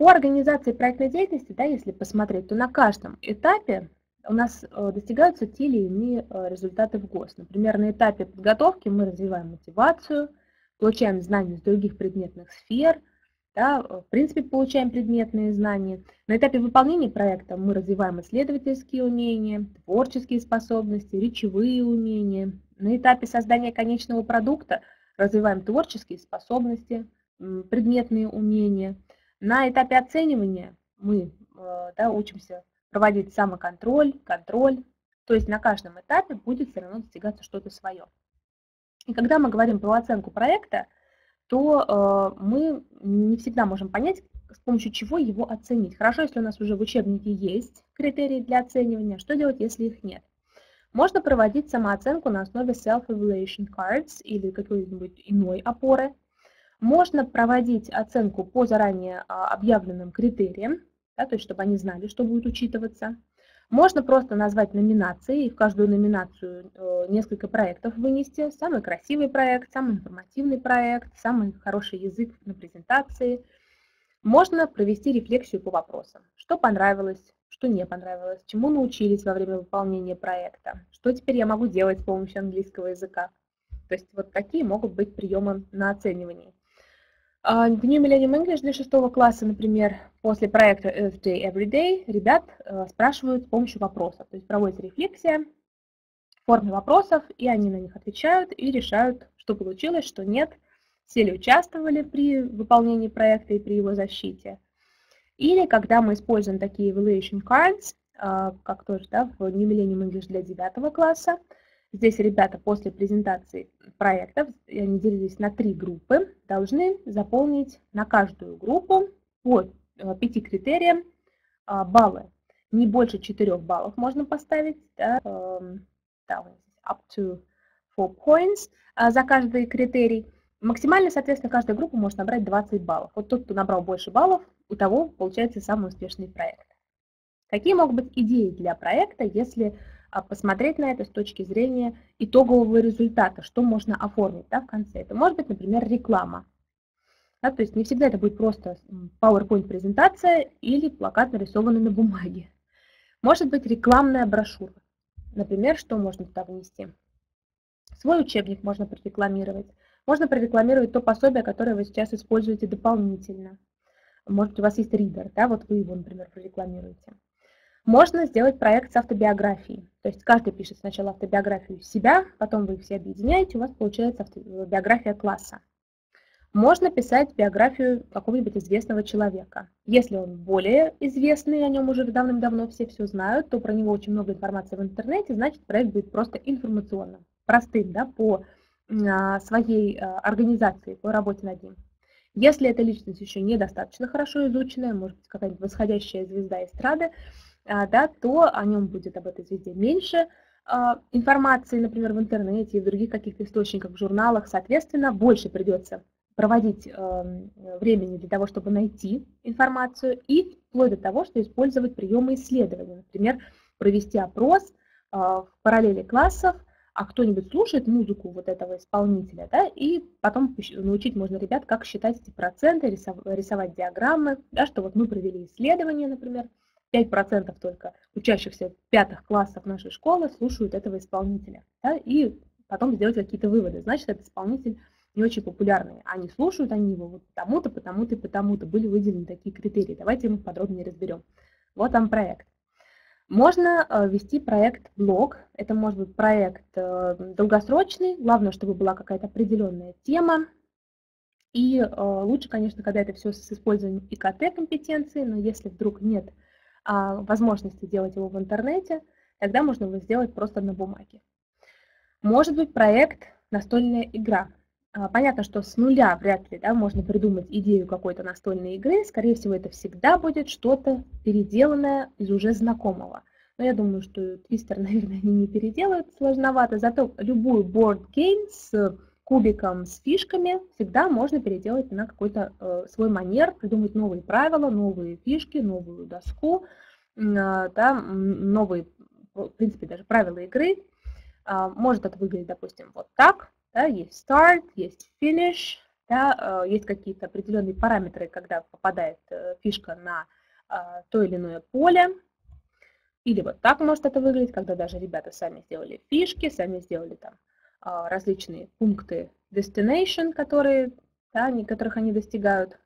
По организации проектной деятельности, да, если посмотреть, то на каждом этапе у нас э, достигаются те или иные э, результаты в ГОС. Например, на этапе подготовки мы развиваем мотивацию, получаем знания из других предметных сфер, да, в принципе, получаем предметные знания. На этапе выполнения проекта мы развиваем исследовательские умения, творческие способности, речевые умения. На этапе создания конечного продукта развиваем творческие способности, предметные умения – на этапе оценивания мы э, да, учимся проводить самоконтроль, контроль, то есть на каждом этапе будет все равно достигаться что-то свое. И когда мы говорим про оценку проекта, то э, мы не всегда можем понять, с помощью чего его оценить. Хорошо, если у нас уже в учебнике есть критерии для оценивания, что делать, если их нет? Можно проводить самооценку на основе self-evaluation cards или какой-нибудь иной опоры, можно проводить оценку по заранее а, объявленным критериям, да, то есть чтобы они знали, что будет учитываться. Можно просто назвать номинации и в каждую номинацию э, несколько проектов вынести. Самый красивый проект, самый информативный проект, самый хороший язык на презентации. Можно провести рефлексию по вопросам. Что понравилось, что не понравилось, чему научились во время выполнения проекта, что теперь я могу делать с помощью английского языка. То есть вот такие могут быть приемы на оценивание. В New Millennium English для шестого класса, например, после проекта Earth Day Every Day ребят э, спрашивают с помощью вопросов. То есть проводится рефлексия в форме вопросов, и они на них отвечают и решают, что получилось, что нет, все ли участвовали при выполнении проекта и при его защите. Или когда мы используем такие evaluation cards, а, как тоже да, в New Millennium English для девятого класса, Здесь ребята после презентации проектов, они делились на три группы, должны заполнить на каждую группу по э, пяти критериям а, баллы. Не больше четырех баллов можно поставить, да, эм, up to four points а, за каждый критерий. Максимально, соответственно, каждая группа может набрать 20 баллов. Вот тот, кто набрал больше баллов, у того получается самый успешный проект. Какие могут быть идеи для проекта, если посмотреть на это с точки зрения итогового результата, что можно оформить да, в конце. Это может быть, например, реклама. Да, то есть не всегда это будет просто PowerPoint-презентация или плакат, нарисованный на бумаге. Может быть рекламная брошюра. Например, что можно туда внести? Свой учебник можно прорекламировать. Можно прорекламировать то пособие, которое вы сейчас используете дополнительно. Может, у вас есть ридер, да, вот вы его, например, прорекламируете. Можно сделать проект с автобиографией. То есть каждый пишет сначала автобиографию себя, потом вы их все объединяете, у вас получается автобиография класса. Можно писать биографию какого-нибудь известного человека. Если он более известный, о нем уже давным-давно все все знают, то про него очень много информации в интернете, значит проект будет просто информационным, простым, да, по а, своей а, организации, по работе над ним. Если эта личность еще недостаточно хорошо изученная, может быть какая-нибудь восходящая звезда эстрады, да, то о нем будет об этой звезде меньше а, информации, например, в интернете и в других каких-то источниках, в журналах, соответственно, больше придется проводить эм, времени для того, чтобы найти информацию, и вплоть до того, что использовать приемы исследования. Например, провести опрос а, в параллели классов, а кто-нибудь слушает музыку вот этого исполнителя, да, и потом научить можно ребят, как считать эти проценты, рисовать диаграммы, да, что вот мы провели исследование, например, 5% только учащихся пятых классов нашей школы слушают этого исполнителя. Да, и потом сделать какие-то выводы. Значит, этот исполнитель не очень популярный. Они слушают они его вот потому-то, потому-то и потому-то. Были выделены такие критерии. Давайте мы подробнее разберем. Вот там проект. Можно э, вести проект блог. Это может быть проект э, долгосрочный. Главное, чтобы была какая-то определенная тема. И э, лучше, конечно, когда это все с использованием ИКТ-компетенции, но если вдруг нет возможности делать его в интернете, тогда можно его сделать просто на бумаге. Может быть проект «Настольная игра». А, понятно, что с нуля вряд ли да, можно придумать идею какой-то настольной игры. Скорее всего, это всегда будет что-то переделанное из уже знакомого. Но я думаю, что Твистер, наверное, они не переделают, сложновато. Зато любую board game с кубиком с фишками всегда можно переделать на какой-то э, свой манер, придумать новые правила, новые фишки, новую доску, э, да, новые, в принципе, даже правила игры. Э, может это выглядеть, допустим, вот так. Да, есть start, есть finish, да, э, есть какие-то определенные параметры, когда попадает э, фишка на э, то или иное поле. Или вот так может это выглядеть, когда даже ребята сами сделали фишки, сами сделали там различные пункты destination, которые, да, которых они достигают.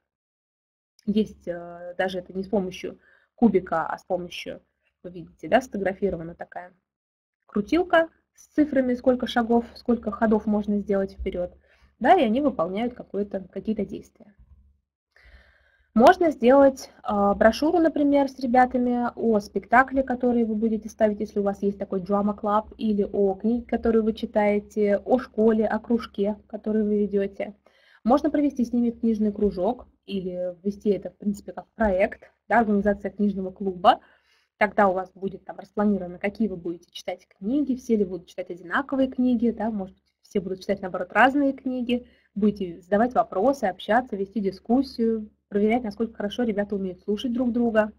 Есть э, даже это не с помощью кубика, а с помощью, вы видите, да, сфотографирована такая крутилка с цифрами, сколько шагов, сколько ходов можно сделать вперед. Да, и они выполняют какие-то действия. Можно сделать э, брошюру, например, с ребятами о спектакле, который вы будете ставить, если у вас есть такой drama club, или о книге, которую вы читаете, о школе, о кружке, который вы ведете. Можно провести с ними книжный кружок или ввести это, в принципе, как проект, да, организация книжного клуба. Тогда у вас будет там распланировано, какие вы будете читать книги, все ли будут читать одинаковые книги, да, может быть, все будут читать, наоборот, разные книги, будете задавать вопросы, общаться, вести дискуссию, проверять, насколько хорошо ребята умеют слушать друг друга.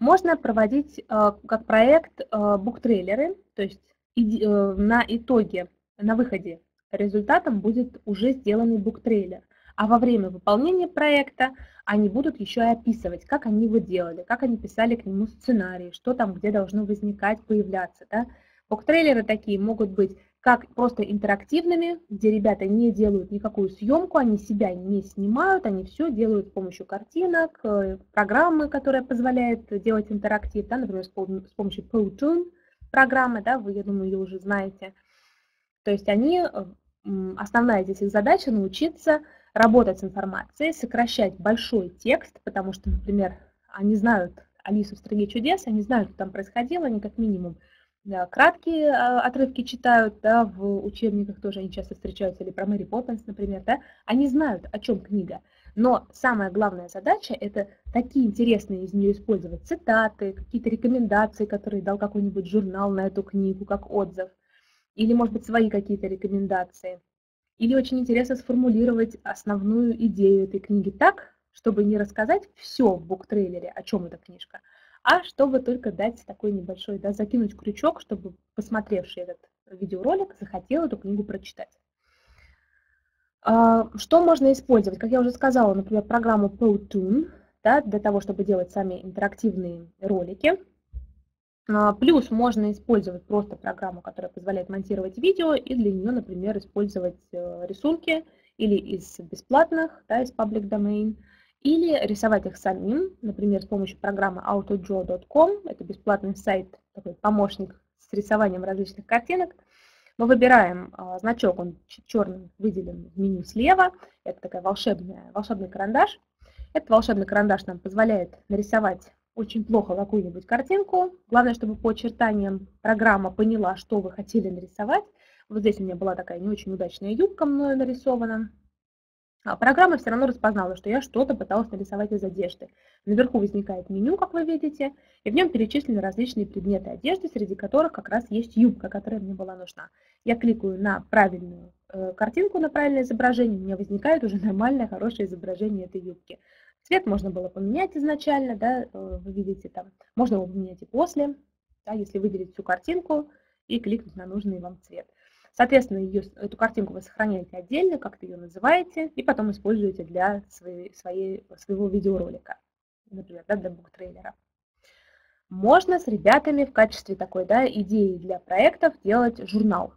Можно проводить э, как проект э, буктрейлеры, то есть э, на итоге, на выходе результатом будет уже сделанный буктрейлер. А во время выполнения проекта они будут еще и описывать, как они его делали, как они писали к нему сценарий, что там где должно возникать, появляться. Да? Буктрейлеры такие могут быть как просто интерактивными, где ребята не делают никакую съемку, они себя не снимают, они все делают с помощью картинок, э, программы, которая позволяет делать интерактив, да, например, с помощью Powtoon программы, да, вы, я думаю, ее уже знаете. То есть они, э, основная здесь их задача научиться работать с информацией, сокращать большой текст, потому что, например, они знают Алису в «Стране чудес», они знают, что там происходило, они как минимум да, краткие а, отрывки читают, да, в учебниках тоже они часто встречаются, или про Мэри Поппинс, например, да, они знают, о чем книга. Но самая главная задача – это такие интересные из нее использовать цитаты, какие-то рекомендации, которые дал какой-нибудь журнал на эту книгу, как отзыв, или, может быть, свои какие-то рекомендации. Или очень интересно сформулировать основную идею этой книги так, чтобы не рассказать все в буктрейлере, о чем эта книжка, а чтобы только дать такой небольшой, да, закинуть крючок, чтобы посмотревший этот видеоролик захотел эту книгу прочитать. А, что можно использовать? Как я уже сказала, например, программу Powtoon, да, для того, чтобы делать сами интерактивные ролики. А, плюс можно использовать просто программу, которая позволяет монтировать видео, и для нее, например, использовать э, рисунки или из бесплатных, да, из public domain, или рисовать их самим, например, с помощью программы autodraw.com, это бесплатный сайт, такой помощник с рисованием различных картинок. Мы выбираем а, значок, он черным выделен в меню слева, это такая волшебная, волшебный карандаш. Этот волшебный карандаш нам позволяет нарисовать очень плохо какую-нибудь картинку. Главное, чтобы по очертаниям программа поняла, что вы хотели нарисовать. Вот здесь у меня была такая не очень удачная юбка мною нарисована. А программа все равно распознала, что я что-то пыталась нарисовать из одежды. Наверху возникает меню, как вы видите, и в нем перечислены различные предметы одежды, среди которых как раз есть юбка, которая мне была нужна. Я кликаю на правильную э, картинку, на правильное изображение, у меня возникает уже нормальное, хорошее изображение этой юбки. Цвет можно было поменять изначально, да, э, вы видите там, можно его поменять и после, да, если выделить всю картинку и кликнуть на нужный вам цвет. Соответственно, ее, эту картинку вы сохраняете отдельно, как-то ее называете, и потом используете для своей, своей, своего видеоролика, например, да, для буктрейлера. Можно с ребятами в качестве такой да, идеи для проектов делать журнал.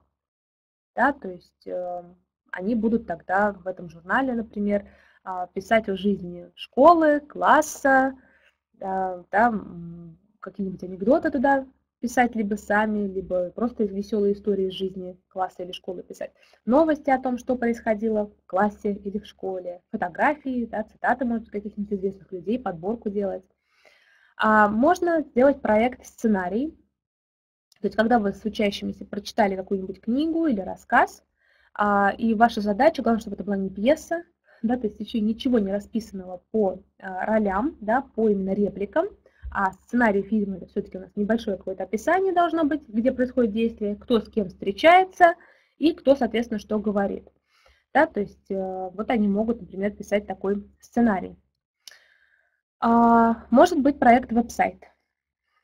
Да, то есть э, они будут тогда в этом журнале, например, э, писать о жизни школы, класса, э, да, какие-нибудь анекдоты туда писать либо сами, либо просто веселые истории из жизни класса или школы писать. Новости о том, что происходило в классе или в школе, фотографии, да, цитаты, может, каких-нибудь известных людей, подборку делать. А можно сделать проект сценарий. То есть, когда вы с учащимися прочитали какую-нибудь книгу или рассказ, а, и ваша задача, главное, чтобы это была не пьеса, да, то есть еще ничего не расписанного по а, ролям, да, по именно репликам, а сценарий фильма это все-таки у нас небольшое какое-то описание должно быть, где происходит действие, кто с кем встречается и кто, соответственно, что говорит. Да, то есть э, вот они могут, например, писать такой сценарий. А, может быть проект веб-сайт.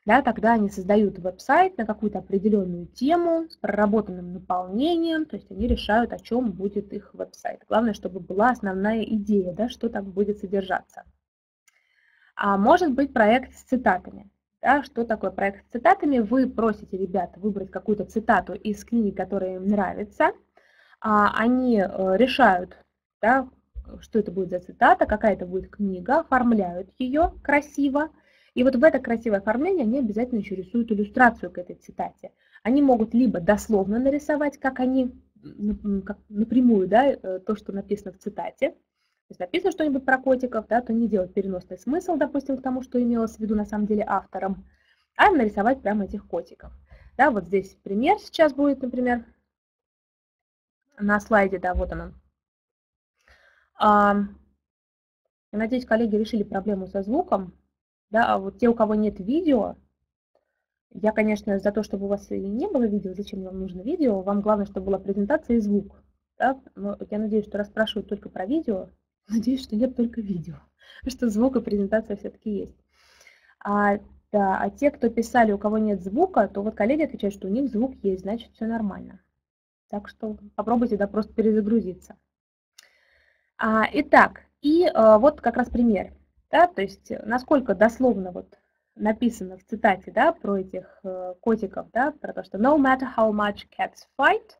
Да, тогда они создают веб-сайт на какую-то определенную тему с проработанным наполнением, то есть они решают, о чем будет их веб-сайт. Главное, чтобы была основная идея, да, что там будет содержаться. А может быть проект с цитатами. Да, что такое проект с цитатами? Вы просите ребят выбрать какую-то цитату из книги, которая им нравится. А они э, решают, да, что это будет за цитата, какая это будет книга, оформляют ее красиво. И вот в это красивое оформление они обязательно еще рисуют иллюстрацию к этой цитате. Они могут либо дословно нарисовать, как они как напрямую, да, э, то, что написано в цитате, есть написано что-нибудь про котиков, да, то не делать переносный смысл, допустим, к тому, что имелось в виду на самом деле автором, а нарисовать прямо этих котиков. Да, вот здесь пример сейчас будет, например, на слайде, да, вот он. А, я надеюсь, коллеги решили проблему со звуком. Да, а вот те, у кого нет видео, я, конечно, за то, чтобы у вас и не было видео, зачем вам нужно видео, вам главное, чтобы была презентация и звук. Да? Но я надеюсь, что расспрашивают только про видео, Надеюсь, что нет только видео, что звук и презентация все-таки есть. А, да, а те, кто писали, у кого нет звука, то вот коллеги отвечают, что у них звук есть, значит все нормально. Так что попробуйте да, просто перезагрузиться. А, итак, и а, вот как раз пример. Да, то есть насколько дословно вот написано в цитате да, про этих э, котиков, да, про то, что no matter how much cats fight,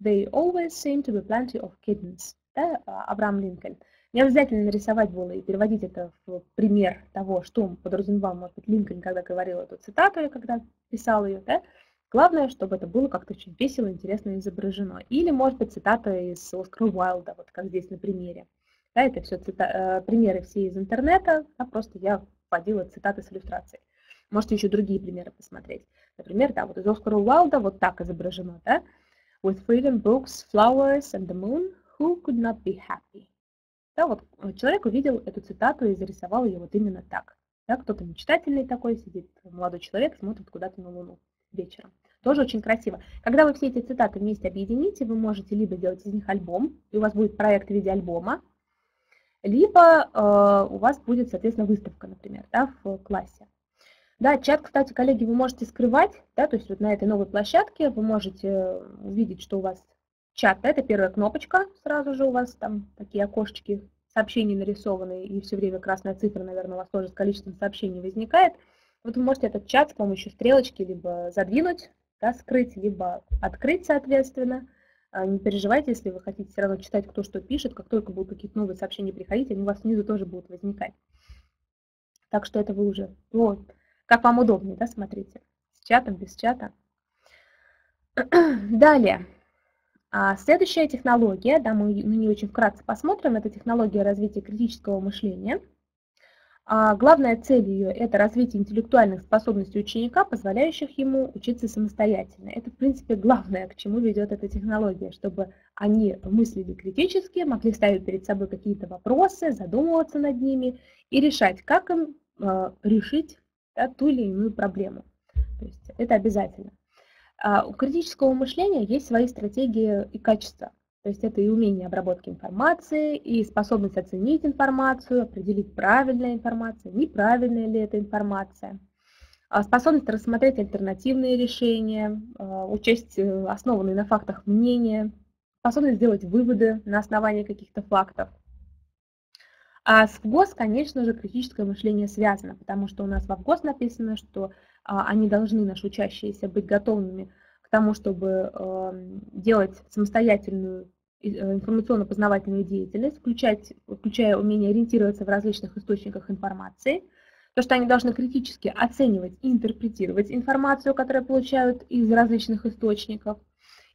They always seem to be plenty of kittens. Да, Авраам Линкольн. Не обязательно нарисовать было и переводить это в пример того, что подразумевал, может быть, Линкольн, когда говорил эту цитату или когда писал ее. Да? Главное, чтобы это было как-то очень весело, интересно изображено. Или, может быть, цитата из Оскара Уайлда, вот как здесь на примере. Да, это все цита- э, примеры все из интернета, а просто я вводила цитаты с иллюстрацией. Можете еще другие примеры посмотреть. Например, да, вот из Оскара Уайлда вот так изображено, да? With freedom, books, flowers and the moon, who could not be happy? Да, вот человек увидел эту цитату и зарисовал ее вот именно так. Да, кто-то мечтательный такой, сидит молодой человек, смотрит куда-то на Луну вечером. Тоже очень красиво. Когда вы все эти цитаты вместе объедините, вы можете либо сделать из них альбом, и у вас будет проект в виде альбома, либо э, у вас будет, соответственно, выставка, например, да, в классе. Да, чат, кстати, коллеги, вы можете скрывать, да, то есть вот на этой новой площадке вы можете увидеть, что у вас чат, да, это первая кнопочка, сразу же у вас там такие окошечки сообщений нарисованы, и все время красная цифра, наверное, у вас тоже с количеством сообщений возникает. Вот вы можете этот чат с помощью стрелочки либо задвинуть, да, скрыть, либо открыть, соответственно. А, не переживайте, если вы хотите все равно читать, кто что пишет, как только будут какие-то новые сообщения приходить, они у вас снизу тоже будут возникать. Так что это вы уже, вот, как вам удобнее, да, смотрите, с чатом, без чата. Далее. А следующая технология, да, мы на нее очень вкратце посмотрим, это технология развития критического мышления. А главная цель ее – это развитие интеллектуальных способностей ученика, позволяющих ему учиться самостоятельно. Это, в принципе, главное, к чему ведет эта технология, чтобы они мыслили критически, могли ставить перед собой какие-то вопросы, задумываться над ними и решать, как им э, решить да, ту или иную проблему. То есть это обязательно. А у критического мышления есть свои стратегии и качества. То есть это и умение обработки информации, и способность оценить информацию, определить, правильная информация, неправильная ли эта информация, а способность рассмотреть альтернативные решения, а, учесть э, основанные на фактах мнения, способность сделать выводы на основании каких-то фактов. А с ВГОС, конечно же, критическое мышление связано, потому что у нас в ВГОС написано, что они должны, наши учащиеся, быть готовыми к тому, чтобы эм, делать самостоятельную э, информационно-познавательную деятельность, включать, включая умение ориентироваться в различных источниках информации, то, что они должны критически оценивать и интерпретировать информацию, которую получают из различных источников,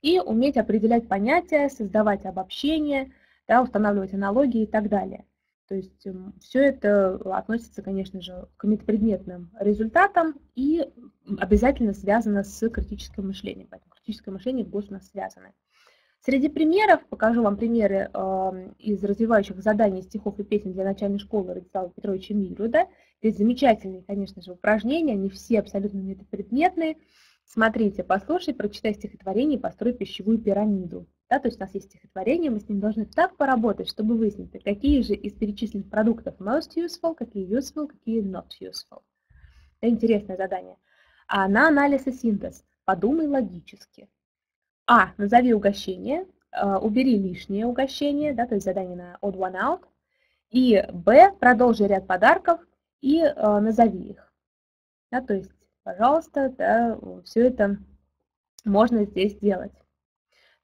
и уметь определять понятия, создавать обобщения, да, устанавливать аналогии и так далее. То есть эм, все это относится, конечно же, к предметным результатам и обязательно связано с критическим мышлением. Поэтому критическое мышление и ГОС у нас связаны. Среди примеров, покажу вам примеры э, из развивающих заданий стихов и песен для начальной школы Радислава Петровича Мируда. Здесь замечательные, конечно же, упражнения, они все абсолютно метапредметные. Смотрите, послушай, прочитай стихотворение и построй пищевую пирамиду. Да, то есть у нас есть стихотворение, мы с ним должны так поработать, чтобы выяснить, какие же из перечисленных продуктов most useful, какие useful, какие not useful. Это интересное задание. А на анализ и синтез подумай логически. А. Назови угощение, а, убери лишнее угощение, да, то есть задание на odd one out. И Б. Продолжи ряд подарков и а, назови их. Да, то есть, пожалуйста, да, все это можно здесь сделать.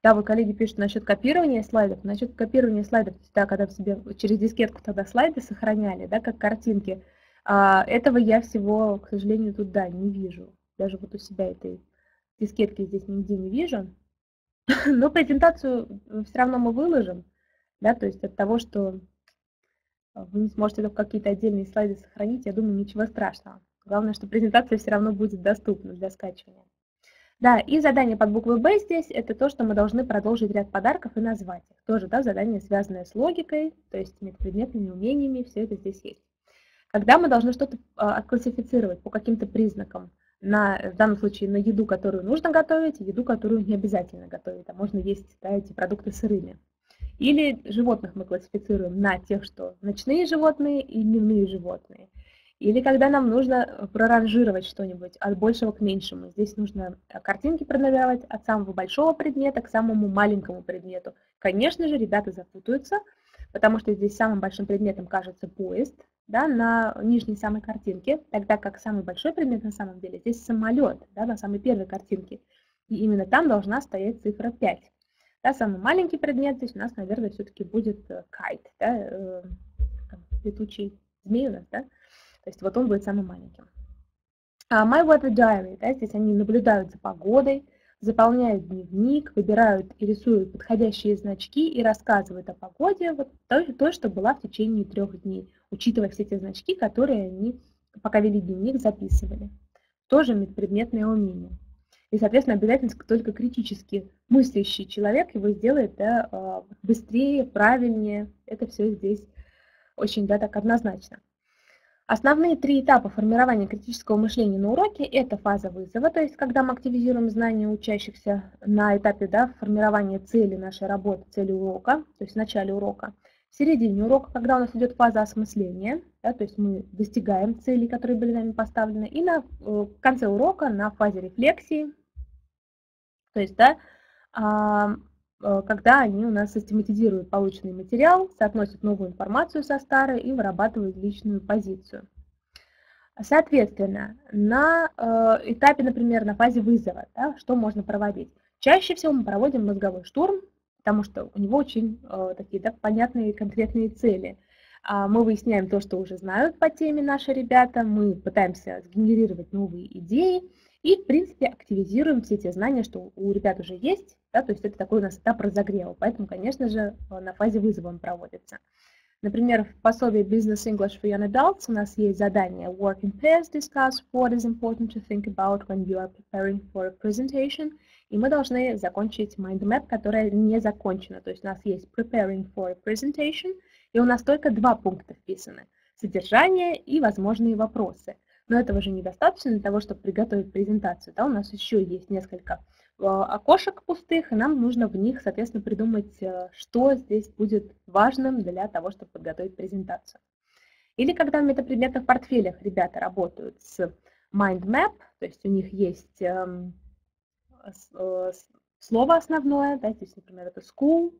Да, вы, коллеги, пишут насчет копирования слайдов. Насчет копирования слайдов, да, когда в себе через дискетку тогда слайды сохраняли, да, как картинки, а, этого я всего, к сожалению, тут, да, не вижу. Даже вот у себя этой дискетки здесь нигде не вижу. Но презентацию все равно мы выложим, да, то есть от того, что вы не сможете только какие-то отдельные слайды сохранить, я думаю, ничего страшного. Главное, что презентация все равно будет доступна для скачивания. Да, и задание под буквой Б здесь это то, что мы должны продолжить ряд подарков и назвать их. Тоже да, задание, связанное с логикой, то есть предметными умениями, все это здесь есть. Когда мы должны что-то а, отклассифицировать по каким-то признакам, на, в данном случае на еду, которую нужно готовить, и еду, которую не обязательно готовить, а можно есть да, эти продукты сырыми. Или животных мы классифицируем на тех, что ночные животные и дневные животные. Или когда нам нужно э, проранжировать что-нибудь от большего к меньшему. Здесь нужно э, картинки пронумеровать от самого большого предмета к самому маленькому предмету. Конечно же, ребята запутаются, потому что здесь самым большим предметом кажется поезд да, на нижней самой картинке, тогда как самый большой предмет на самом деле здесь самолет да, на самой первой картинке. И именно там должна стоять цифра 5. Да, самый маленький предмет здесь у нас, наверное, все-таки будет kite, да, э, летучий змей у нас, да? То есть вот он будет самым маленьким. А My Weather Diary, да, здесь они наблюдают за погодой, заполняют дневник, выбирают и рисуют подходящие значки и рассказывают о погоде, вот той, той, что была в течение трех дней, учитывая все те значки, которые они, пока вели дневник, записывали. Тоже предметное умение. И, соответственно, обязательно только критически мыслящий человек его сделает да, а, быстрее, правильнее. Это все здесь очень да, так однозначно. Основные три этапа формирования критического мышления на уроке – это фаза вызова, то есть когда мы активизируем знания учащихся на этапе да, формирования цели нашей работы, цели урока, то есть в начале урока. В середине урока, когда у нас идет фаза осмысления, да, то есть мы достигаем целей, которые были нами поставлены, и на э, конце урока на фазе рефлексии, то есть да, когда они у нас систематизируют полученный материал, соотносят новую информацию со старой и вырабатывают личную позицию. Соответственно, на э, этапе, например, на фазе вызова, да, что можно проводить? Чаще всего мы проводим мозговой штурм, потому что у него очень э, такие да, понятные конкретные цели. А мы выясняем то, что уже знают по теме наши ребята, мы пытаемся сгенерировать новые идеи, и, в принципе, активизируем все те знания, что у ребят уже есть, да, то есть это такой у нас этап разогрева, поэтому, конечно же, на фазе вызова он проводится. Например, в пособии Business English for Young Adults у нас есть задание Work in Pairs Discuss what is important to think about when you are preparing for a presentation. И мы должны закончить mind map, которая не закончена. То есть у нас есть Preparing for a Presentation, и у нас только два пункта вписаны. Содержание и возможные вопросы. Но этого же недостаточно для того, чтобы приготовить презентацию. Да, у нас еще есть несколько а, окошек пустых, и нам нужно в них, соответственно, придумать, э, что здесь будет важным для того, чтобы подготовить презентацию. Или когда в метапредметных портфелях ребята работают с mind map, то есть у них есть эм, э, слово основное, да, здесь, например, это school,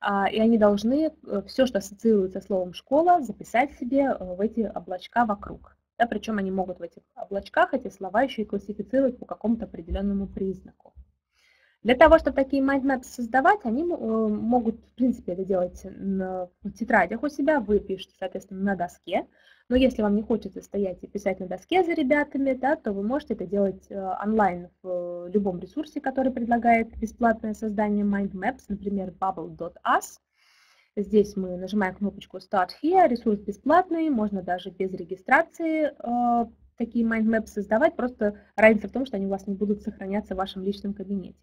а, и они должны э, все, что ассоциируется словом школа, записать себе в эти облачка вокруг. Да, причем они могут в этих облачках эти слова еще и классифицировать по какому-то определенному признаку. Для того, чтобы такие mindmaps создавать, они э, могут, в принципе, это делать в тетрадях у себя, вы пишете, соответственно, на доске. Но если вам не хочется стоять и писать на доске за ребятами, да, то вы можете это делать э, онлайн в любом ресурсе, который предлагает бесплатное создание mindmaps, например, bubble.us. Здесь мы нажимаем кнопочку Start Here, ресурс бесплатный, можно даже без регистрации э, такие mindmaps создавать, просто разница в том, что они у вас не будут сохраняться в вашем личном кабинете.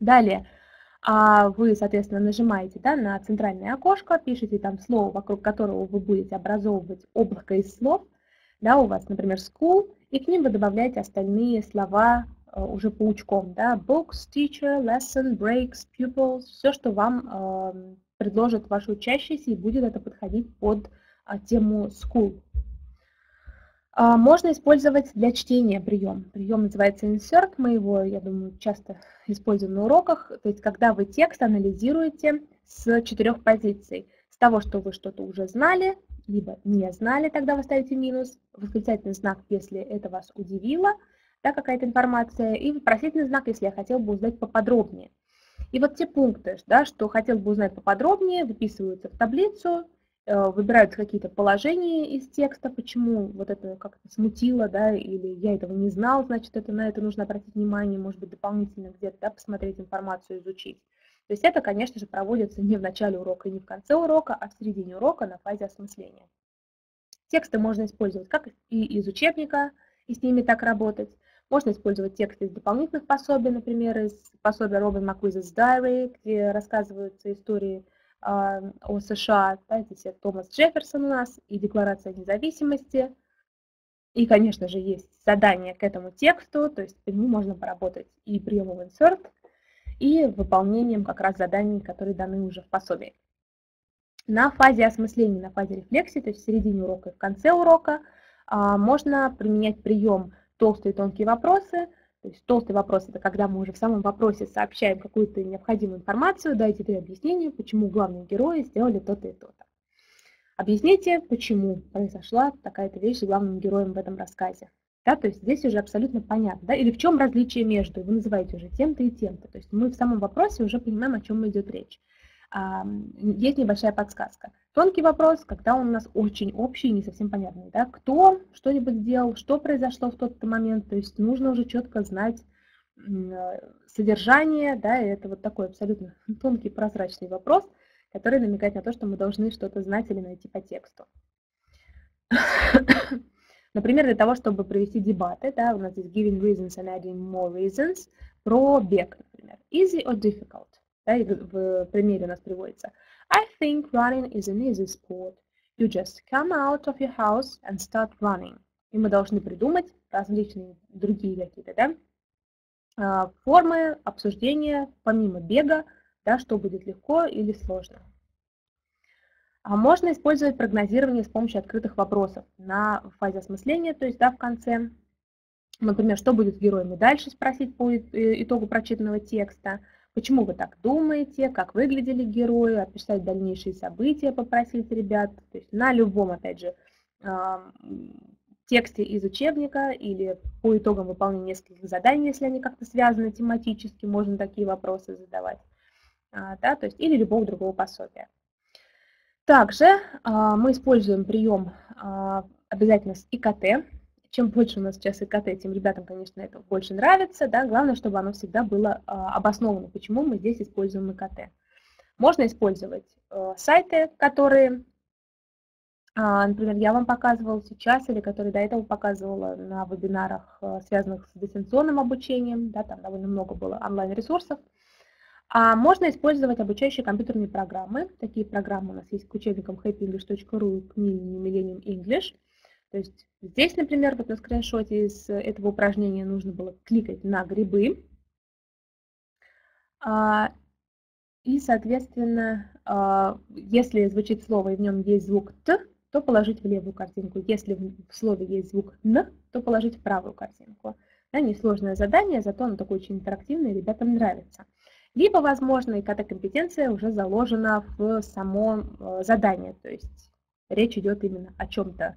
Далее а вы, соответственно, нажимаете да, на центральное окошко, пишите там слово, вокруг которого вы будете образовывать облако из слов, да, у вас, например, school, и к ним вы добавляете остальные слова э, уже паучком, да, books, teacher, lesson, breaks, pupils, все, что вам э, предложит ваш учащийся, и будет это подходить под а, тему school. А, можно использовать для чтения прием. Прием называется insert, мы его, я думаю, часто используем на уроках. То есть, когда вы текст анализируете с четырех позиций. С того, что вы что-то уже знали, либо не знали, тогда вы ставите минус, восклицательный знак, если это вас удивило, да, какая-то информация, и вопросительный знак, если я хотел бы узнать поподробнее. И вот те пункты, да, что хотел бы узнать поподробнее, выписываются в таблицу, э, выбираются какие-то положения из текста, почему вот это как-то смутило, да, или я этого не знал, значит, это на это нужно обратить внимание, может быть, дополнительно где-то да, посмотреть информацию, изучить. То есть это, конечно же, проводится не в начале урока и не в конце урока, а в середине урока на фазе осмысления. Тексты можно использовать как и из учебника, и с ними так работать, можно использовать тексты из дополнительных пособий, например, из пособия Робин Маккуиз's Diary, где рассказываются истории э, о США. Да, здесь Томас Джефферсон у нас и Декларация независимости. И, конечно же, есть задание к этому тексту, то есть по нему можно поработать и приемом insert, и выполнением как раз заданий, которые даны уже в пособии. На фазе осмысления, на фазе рефлексии, то есть в середине урока и в конце урока, а, можно применять прием толстые и тонкие вопросы. То есть толстый вопрос – это когда мы уже в самом вопросе сообщаем какую-то необходимую информацию, дайте три объяснения, почему главные герои сделали то-то и то-то. Объясните, почему произошла такая-то вещь с главным героем в этом рассказе. Да, то есть здесь уже абсолютно понятно. Да? Или в чем различие между, вы называете уже тем-то и тем-то. То есть мы в самом вопросе уже понимаем, о чем идет речь. Есть небольшая подсказка. Тонкий вопрос, когда он у нас очень общий и не совсем понятный. Да? Кто что-нибудь сделал, что произошло в тот момент. То есть нужно уже четко знать содержание, да, и это вот такой абсолютно тонкий прозрачный вопрос, который намекает на то, что мы должны что-то знать или найти по тексту. Например, для того, чтобы провести дебаты, да, у нас здесь giving reasons and adding more reasons, про бег, например. Easy or difficult? Да, в примере у нас приводится I think running is an easy sport. You just come out of your house and start running. И мы должны придумать различные другие какие-то да, а, формы обсуждения помимо бега, да, что будет легко или сложно. А можно использовать прогнозирование с помощью открытых вопросов на фазе осмысления, то есть да, в конце. Например, что будет с героями дальше спросить по итогу прочитанного текста, почему вы так думаете, как выглядели герои, описать дальнейшие события, попросить ребят. То есть на любом, опять же, тексте из учебника или по итогам выполнения нескольких заданий, если они как-то связаны тематически, можно такие вопросы задавать. А, да, то есть, или любого другого пособия. Также а, мы используем прием а, обязательно с ИКТ. Чем больше у нас сейчас ИКТ, тем ребятам, конечно, это больше нравится. Да? Главное, чтобы оно всегда было а, обосновано, почему мы здесь используем ИКТ. Можно использовать сайты, которые, например, я вам показывала сейчас или которые до этого показывала на вебинарах, связанных с дистанционным обучением. Да, там довольно много было онлайн-ресурсов. А можно использовать обучающие компьютерные программы. Такие программы у нас есть к учебникам happyenglish.ru и к Millennium English. То есть здесь, например, вот на скриншоте из этого упражнения нужно было кликать на грибы. А, и, соответственно, а, если звучит слово и в нем есть звук «т», то положить в левую картинку. Если в слове есть звук «н», то положить в правую картинку. Да, несложное задание, зато оно такое очень интерактивное, ребятам нравится. Либо, возможно, ИКТ-компетенция уже заложена в само э, задание, то есть речь идет именно о чем-то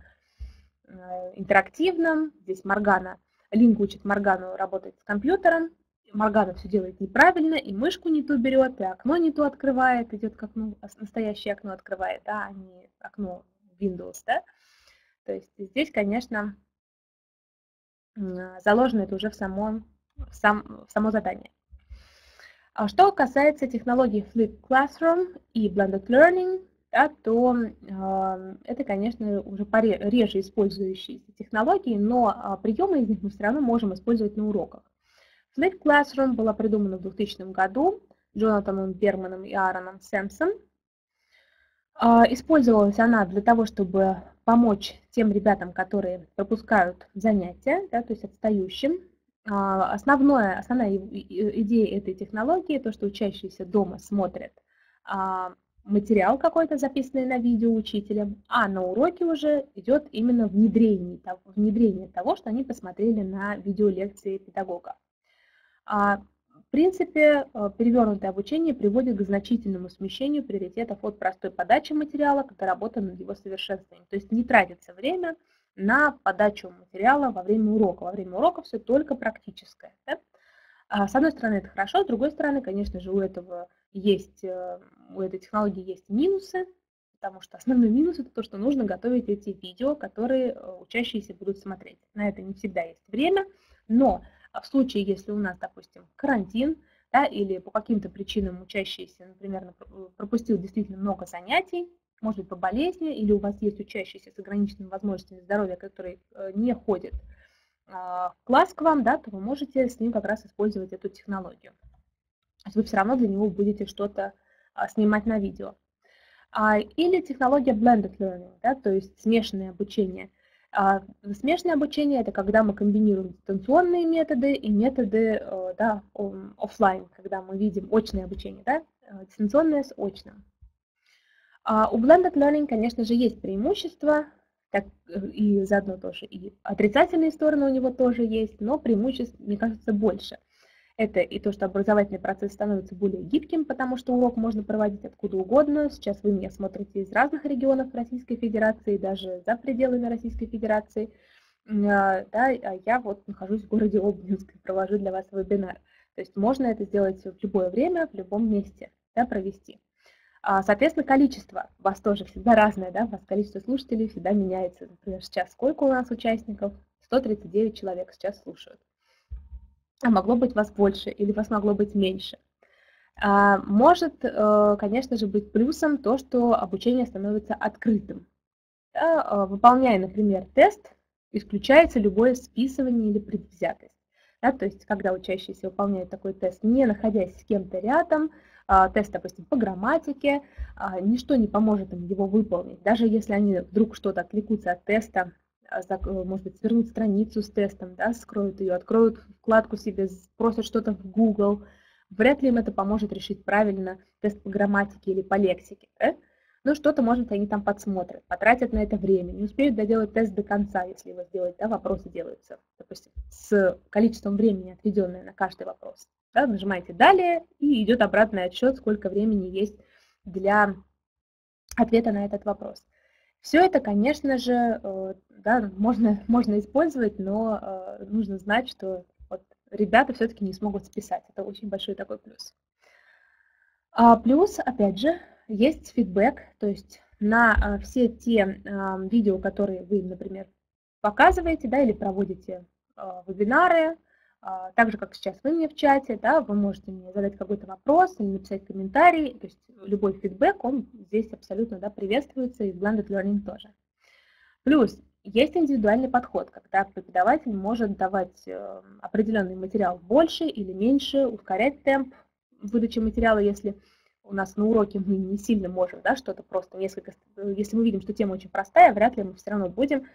э, интерактивном. Здесь Моргана, Линк учит Моргану работать с компьютером, Моргана все делает неправильно, и мышку не ту берет, и окно не то открывает, идет как окну, настоящее окно открывает, да, а не окно Windows, да. То есть здесь, конечно, заложено это уже в само, в сам, в само задание. А что касается технологий Flip Classroom и Blended Learning, да, то э, это, конечно, уже реже использующиеся технологии, но э, приемы из них мы все равно можем использовать на уроках. Flip Classroom была придумана в 2000 году Джонатаном Берманом и Аароном Сэмпсон. Э, использовалась она для того, чтобы помочь тем ребятам, которые пропускают занятия, да, то есть отстающим, а, основное, основная идея этой технологии, то, что учащиеся дома смотрят а, материал какой-то, записанный на видео учителем, а на уроке уже идет именно внедрение, внедрение того, что они посмотрели на видеолекции педагога. А, в принципе, перевернутое обучение приводит к значительному смещению приоритетов от простой подачи материала к работе над его совершенствованием. То есть не тратится время на подачу материала во время урока. Во время урока все только практическое. Да? А с одной стороны, это хорошо, с другой стороны, конечно же, у этого есть, э, у этой технологии есть минусы, потому что основной минус это то, что нужно готовить эти видео, которые э, учащиеся будут смотреть. На это не всегда есть время, но в случае, если у нас, допустим, карантин, да, или по каким-то причинам учащийся, например, пропустил действительно много занятий, может быть, по болезни, или у вас есть учащийся с ограниченными возможностями здоровья, который э, не ходит а, в класс к вам, да, то вы можете с ним как раз использовать эту технологию. Есть вы все равно для него будете что-то а, снимать на видео. А, или технология blended learning, да, то есть смешанное обучение. Смешанное обучение – это когда мы комбинируем дистанционные методы и методы э, да, офлайн, когда мы видим очное обучение, да, э, дистанционное с очным. А у Blended Learning, конечно же, есть преимущества, так, и заодно тоже и отрицательные стороны у него тоже есть, но преимуществ, мне кажется, больше. Это и то, что образовательный процесс становится более гибким, потому что урок можно проводить откуда угодно. Сейчас вы меня смотрите из разных регионов Российской Федерации, даже за пределами Российской Федерации. да, а я вот нахожусь в городе Обнинск и провожу для вас вебинар. То есть можно это сделать в любое время, в любом месте, да, провести. А, соответственно, количество у вас тоже всегда разное, да, у вас количество слушателей всегда меняется. Например, сейчас сколько у нас участников? 139 человек сейчас слушают. А могло быть вас больше или вас могло быть меньше. А, может, э, конечно же, быть плюсом то, что обучение становится открытым. А, выполняя, например, тест, исключается любое списывание или предвзятость. Да, то есть, когда учащиеся выполняют такой тест, не находясь с кем-то рядом, а, тест, допустим, по грамматике, а, ничто не поможет им его выполнить. Даже если они вдруг что-то отвлекутся от теста, может быть, свернут страницу с тестом, да, скроют ее, откроют вкладку себе, спросят что-то в Google, вряд ли им это поможет решить правильно тест по грамматике или по лексике. Да? Ну, что-то, может, они там подсмотрят, потратят на это время, не успеют доделать тест до конца, если его сделать, да, вопросы делаются, допустим, с количеством времени, отведенное на каждый вопрос. Да, нажимаете «Далее» и идет обратный отсчет, сколько времени есть для ответа на этот вопрос. Все это, конечно же, э, да, можно, можно использовать, но э, нужно знать, что вот ребята все-таки не смогут списать. Это очень большой такой плюс. А плюс, опять же, есть фидбэк, то есть на э, все те видео, которые вы, например, показываете, да, или проводите вебинары, так же, как сейчас вы мне в чате, да, вы можете мне задать какой-то вопрос или написать комментарий, то есть любой фидбэк, он здесь абсолютно да, приветствуется, и в Blended Learning тоже. Плюс есть индивидуальный подход, когда преподаватель может давать э, определенный материал больше или меньше, ускорять темп выдачи материала, если у нас на уроке мы не сильно можем, да, что-то просто несколько, если мы видим, что тема очень простая, вряд ли мы все равно будем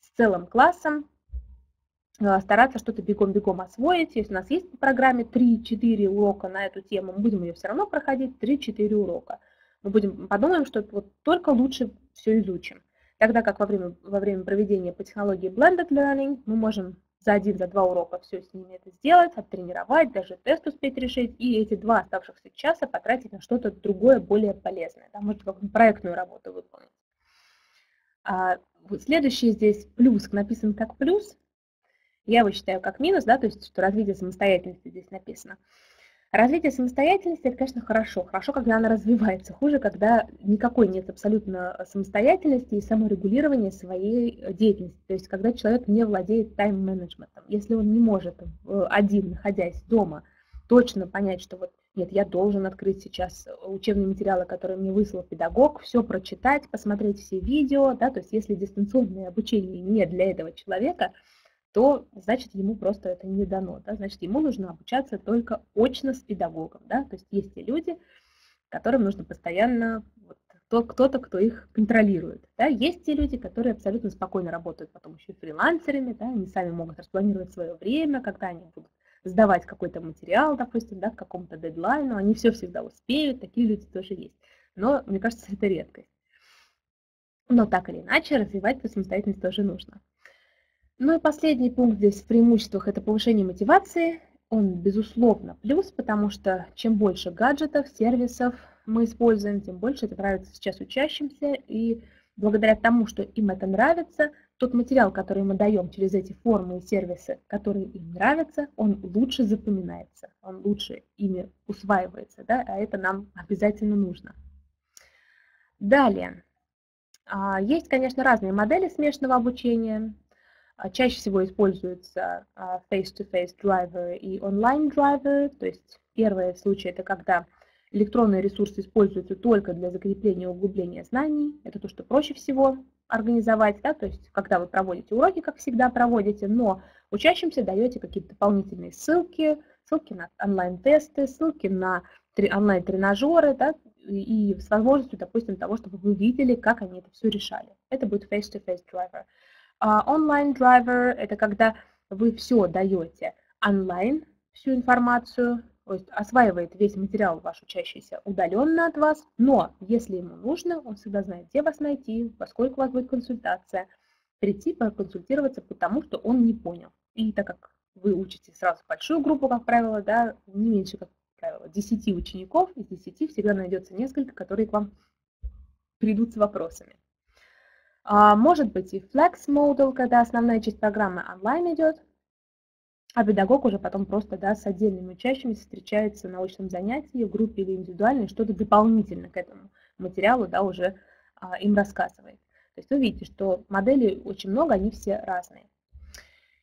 с целым классом Э, стараться что-то бегом-бегом освоить. Если у нас есть по программе 3-4 урока на эту тему, мы будем ее все равно проходить 3-4 урока. Мы будем подумаем, что вот только лучше все изучим. Тогда как во время, во время проведения по технологии Blended Learning мы можем за один, за два урока все с ними это сделать, оттренировать, даже тест успеть решить, и эти два оставшихся часа потратить на что-то другое, более полезное. Да, может, какую-то проектную работу выполнить. А, следующий здесь плюс написан как плюс, я его считаю как минус, да, то есть что развитие самостоятельности здесь написано. Развитие самостоятельности, это, конечно, хорошо. Хорошо, когда она развивается. Хуже, когда никакой нет абсолютно самостоятельности и саморегулирования своей деятельности. То есть, когда человек не владеет тайм-менеджментом. Если он не может э, один, находясь дома, точно понять, что вот нет, я должен открыть сейчас учебные материалы, которые мне выслал педагог, все прочитать, посмотреть все видео, да, то есть если дистанционное обучение не для этого человека – то значит ему просто это не дано, да, значит ему нужно обучаться только очно с педагогом, да, то есть есть те люди, которым нужно постоянно вот, кто-то, кто их контролирует, да, есть те люди, которые абсолютно спокойно работают потом еще фрилансерами, да, они сами могут распланировать свое время, когда они будут сдавать какой-то материал, допустим, да, к какому-то дедлайну, они все всегда успеют, такие люди тоже есть, но мне кажется, это редкость. Но так или иначе развивать самостоятельность тоже нужно. Ну и последний пункт здесь в преимуществах – это повышение мотивации. Он, безусловно, плюс, потому что чем больше гаджетов, сервисов мы используем, тем больше это нравится сейчас учащимся. И благодаря тому, что им это нравится, тот материал, который мы даем через эти формы и сервисы, которые им нравятся, он лучше запоминается, он лучше ими усваивается, да, а это нам обязательно нужно. Далее. А, есть, конечно, разные модели смешанного обучения. А, чаще всего используются а, face-to-face драйверы и онлайн драйверы. То есть первый случай это когда электронные ресурсы используются только для закрепления и углубления знаний. Это то, что проще всего организовать, да, то есть когда вы проводите уроки, как всегда проводите, но учащимся даете какие-то дополнительные ссылки, ссылки на онлайн-тесты, ссылки на онлайн-тренажеры, да, и с возможностью, допустим, того, чтобы вы видели, как они это все решали. Это будет face-to-face driver. Онлайн-драйвер – это когда вы все даете онлайн, всю информацию, то есть осваивает весь материал ваш учащийся удаленно от вас, но если ему нужно, он всегда знает, где вас найти, поскольку у вас будет консультация, прийти проконсультироваться, потому что он не понял. И так как вы учите сразу большую группу, как правило, да, не меньше, как правило, 10 учеников, из 10 всегда найдется несколько, которые к вам придут с вопросами. А, может быть и flex model, когда основная часть программы онлайн идет, а педагог уже потом просто да, с отдельными учащимися встречается на очном занятии, в группе или индивидуально, что-то дополнительно к этому материалу да, уже а, им рассказывает. То есть вы видите, что моделей очень много, они все разные.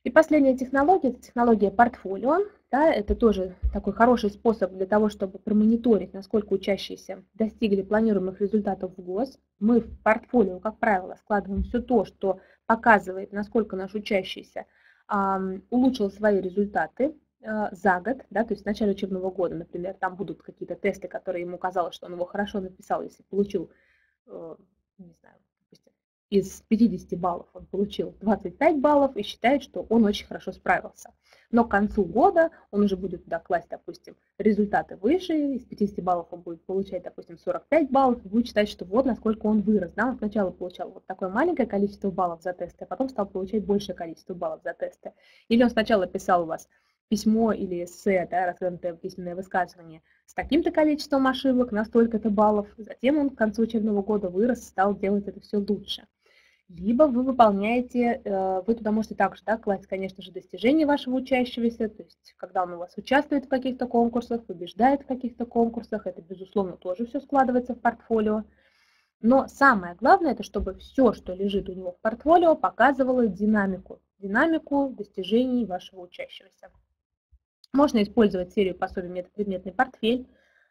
И последняя технология – это технология портфолио. Да, это тоже такой хороший способ для того, чтобы промониторить, насколько учащиеся достигли планируемых результатов в ГОС. Мы в портфолио, как правило, складываем все то, что показывает, насколько наш учащийся э, улучшил свои результаты э, за год, да, то есть в начале учебного года, например, там будут какие-то тесты, которые ему казалось, что он его хорошо написал, если получил, э, не знаю, из 50 баллов он получил 25 баллов и считает, что он очень хорошо справился. Но к концу года он уже будет туда класть, допустим, результаты выше, из 50 баллов он будет получать, допустим, 45 баллов, и будет считать, что вот насколько он вырос. Да? Он сначала получал вот такое маленькое количество баллов за тесты, а потом стал получать большее количество баллов за тесты. Или он сначала писал у вас письмо или эссе, да, развернутое письменное высказывание с таким-то количеством ошибок на столько-то баллов, затем он к концу учебного года вырос, стал делать это все лучше либо вы выполняете, э, вы туда можете также да, класть, конечно же, достижения вашего учащегося, то есть когда он у вас участвует в каких-то конкурсах, побеждает в каких-то конкурсах, это, безусловно, тоже все складывается в портфолио. Но самое главное, это чтобы все, что лежит у него в портфолио, показывало динамику, динамику достижений вашего учащегося. Можно использовать серию пособий метапредметный портфель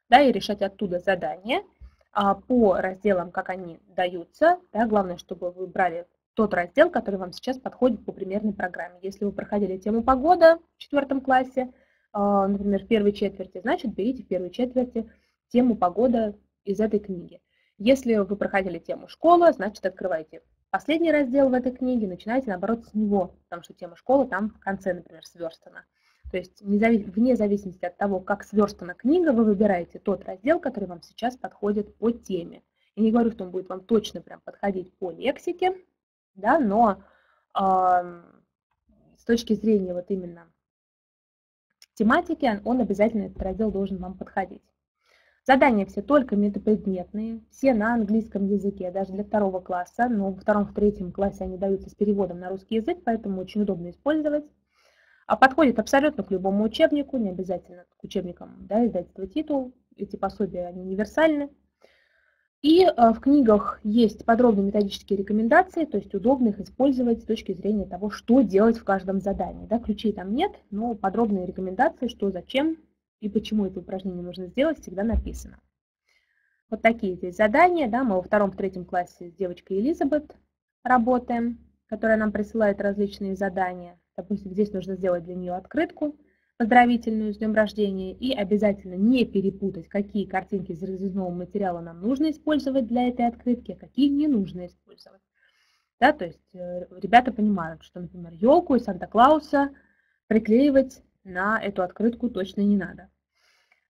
да, и решать оттуда задания – по разделам, как они даются. Да, главное, чтобы вы брали тот раздел, который вам сейчас подходит по примерной программе. Если вы проходили тему погода в четвертом классе, а, например, в первой четверти, значит, берите в первой четверти тему погода из этой книги. Если вы проходили тему школа, значит, открывайте последний раздел в этой книге, начинайте, наоборот, с него, потому что тема школы там в конце, например, сверстана. То есть вне зависимости от того, как сверстана книга, вы выбираете тот раздел, который вам сейчас подходит по теме. Я не говорю, что он будет вам точно прям подходить по лексике, да, но э, с точки зрения вот именно тематики, он обязательно, этот раздел должен вам подходить. Задания все только метапредметные, все на английском языке, даже для второго класса, но во втором, в третьем классе они даются с переводом на русский язык, поэтому очень удобно использовать подходит абсолютно к любому учебнику, не обязательно к учебникам да, издательства титул, эти пособия они универсальны. И э, в книгах есть подробные методические рекомендации, то есть удобно их использовать с точки зрения того, что делать в каждом задании. Да, ключей там нет, но подробные рекомендации, что, зачем и почему это упражнение нужно сделать, всегда написано. Вот такие здесь задания. Да, мы во втором, в третьем классе с девочкой Элизабет работаем, которая нам присылает различные задания. Допустим, здесь нужно сделать для нее открытку поздравительную с днем рождения и обязательно не перепутать, какие картинки из разрезного материала нам нужно использовать для этой открытки, а какие не нужно использовать. Да, то есть э, ребята понимают, что, например, елку и Санта-Клауса приклеивать на эту открытку точно не надо.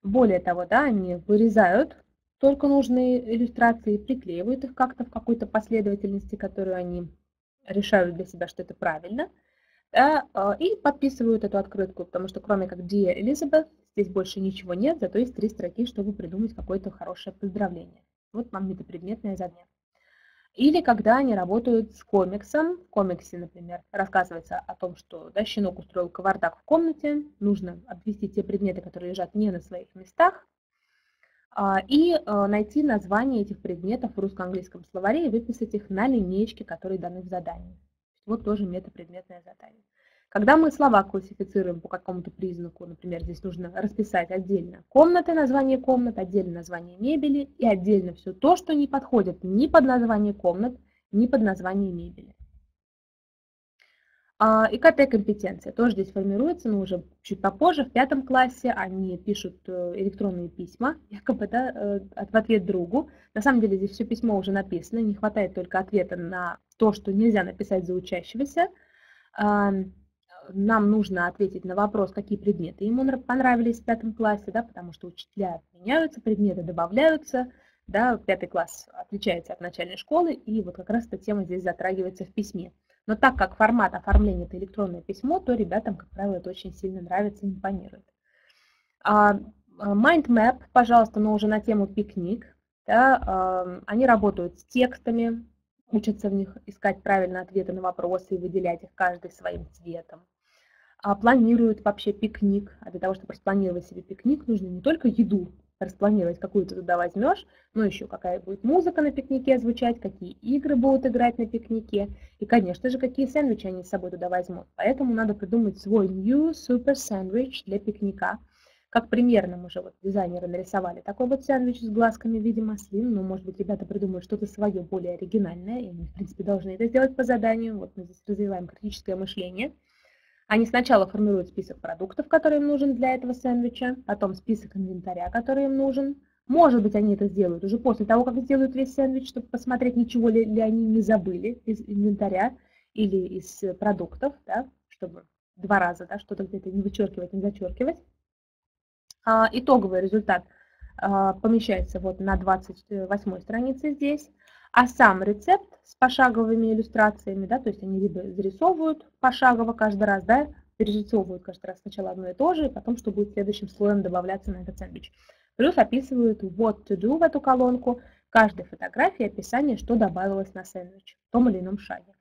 Более того, да, они вырезают только нужные иллюстрации, приклеивают их как-то в какой-то последовательности, которую они решают для себя, что это правильно – а, и подписывают эту открытку, потому что кроме как Dear Elizabeth, здесь больше ничего нет, зато есть три строки, чтобы придумать какое-то хорошее поздравление. Вот вам метапредметное задание. Или когда они работают с комиксом, в комиксе, например, рассказывается о том, что да, щенок устроил кавардак в комнате, нужно обвести те предметы, которые лежат не на своих местах, а, и а, найти название этих предметов в русско-английском словаре и выписать их на линеечке, которые даны в задании. Вот тоже метапредметное задание. Когда мы слова классифицируем по какому-то признаку, например, здесь нужно расписать отдельно комнаты, название комнат, отдельно название мебели и отдельно все то, что не подходит ни под название комнат, ни под название мебели. А, ИКТ-компетенция тоже здесь формируется, но уже чуть попозже, в пятом классе, они пишут э, электронные письма, якобы да, э, в ответ другу. На самом деле здесь все письмо уже написано, не хватает только ответа на то, что нельзя написать за учащегося. Нам нужно ответить на вопрос, какие предметы ему понравились в пятом классе, да, потому что учителя меняются, предметы добавляются, да, пятый класс отличается от начальной школы, и вот как раз эта тема здесь затрагивается в письме. Но так как формат оформления это электронное письмо, то ребятам, как правило, это очень сильно нравится и импонирует. А, а Mindmap, пожалуйста, но уже на тему пикник. Да, они работают с текстами, учатся в них искать правильные ответы на вопросы и выделять их каждый своим цветом. А планируют вообще пикник. А для того, чтобы распланировать себе пикник, нужно не только еду распланировать, какую ты туда возьмешь, но еще какая будет музыка на пикнике звучать, какие игры будут играть на пикнике, и, конечно же, какие сэндвичи они с собой туда возьмут. Поэтому надо придумать свой new super sandwich для пикника. Как примерно мы уже вот дизайнеры нарисовали такой вот сэндвич с глазками в виде маслин, но, может быть, ребята придумают что-то свое более оригинальное, и они, в принципе, должны это сделать по заданию. Вот мы здесь развиваем критическое мышление – они сначала формируют список продуктов, которые им нужен для этого сэндвича, потом список инвентаря, который им нужен. Может быть, они это сделают уже после того, как сделают весь сэндвич, чтобы посмотреть, ничего ли, ли они не забыли из инвентаря или из продуктов, да, чтобы два раза да, что-то где-то не вычеркивать, не зачеркивать. А, итоговый результат а, помещается вот на 28 странице здесь. А сам рецепт с пошаговыми иллюстрациями, да, то есть они либо зарисовывают пошагово каждый раз, да, перерисовывают каждый раз сначала одно и то же, и потом, что будет следующим слоем добавляться на этот сэндвич. Плюс описывают what to do в эту колонку, каждой фотографии описание, что добавилось на сэндвич в том или ином шаге.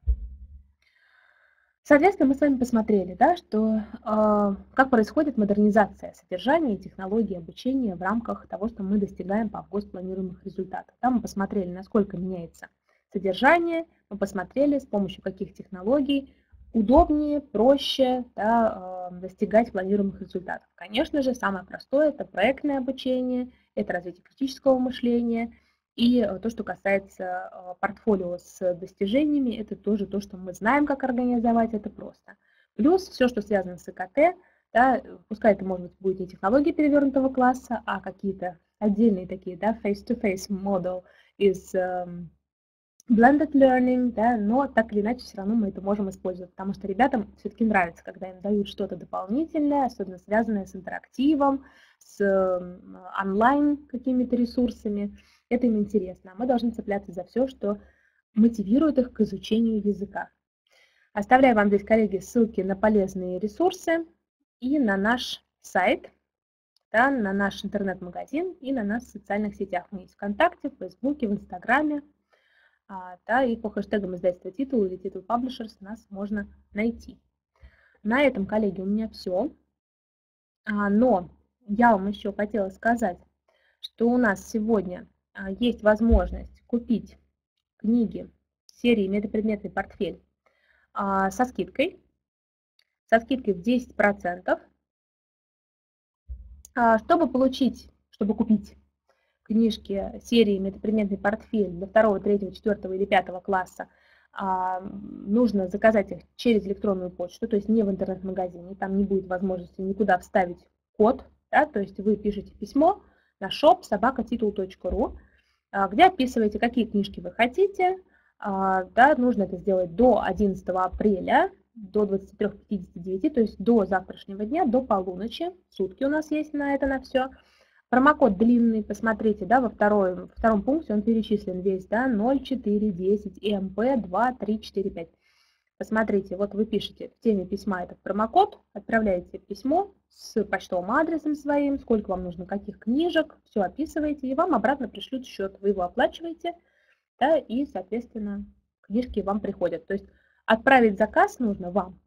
Соответственно, мы с вами посмотрели, да, что, э, как происходит модернизация содержания и технологии обучения в рамках того, что мы достигаем по планируемых результатов. Да, мы посмотрели, насколько меняется содержание, мы посмотрели, с помощью каких технологий удобнее, проще да, э, достигать планируемых результатов. Конечно же, самое простое – это проектное обучение, это развитие критического мышления – и э, то, что касается э, портфолио с достижениями, это тоже то, что мы знаем, как организовать, это просто. Плюс все, что связано с ИКТ, да, пускай это, может быть, будет не технологии перевернутого класса, а какие-то отдельные такие, да, face-to-face model из um, blended learning, да, но так или иначе все равно мы это можем использовать, потому что ребятам все-таки нравится, когда им дают что-то дополнительное, особенно связанное с интерактивом, с онлайн какими-то ресурсами, это им интересно. Мы должны цепляться за все, что мотивирует их к изучению языка. Оставляю вам здесь, коллеги, ссылки на полезные ресурсы и на наш сайт, да, на наш интернет-магазин и на нас в социальных сетях. Мы есть ВКонтакте, в Фейсбуке, в Инстаграме. А, да, и по хэштегам издательства титул или титул Publishers нас можно найти. На этом, коллеги, у меня все. А, но я вам еще хотела сказать, что у нас сегодня а, есть возможность купить книги серии «Метапредметный портфель» а, со скидкой, со скидкой в 10%. А, чтобы получить, чтобы купить книжки серии «Метапредметный портфель» для 2, 3, 4 или 5 класса, нужно заказать их через электронную почту, то есть не в интернет-магазине, там не будет возможности никуда вставить код, да, то есть вы пишете письмо на shop собакатитул.ру, а, где описываете, какие книжки вы хотите. А, да, нужно это сделать до 11 апреля, до 23.59, то есть до завтрашнего дня, до полуночи. Сутки у нас есть на это, на все. Промокод длинный, посмотрите, да, во, второй, втором пункте он перечислен весь, да, 0410 МП 2345. Посмотрите, вот вы пишете в теме письма этот промокод, отправляете письмо с почтовым адресом своим, сколько вам нужно каких книжек, все описываете, и вам обратно пришлют счет. Вы его оплачиваете, да, и, соответственно, книжки вам приходят. То есть отправить заказ нужно вам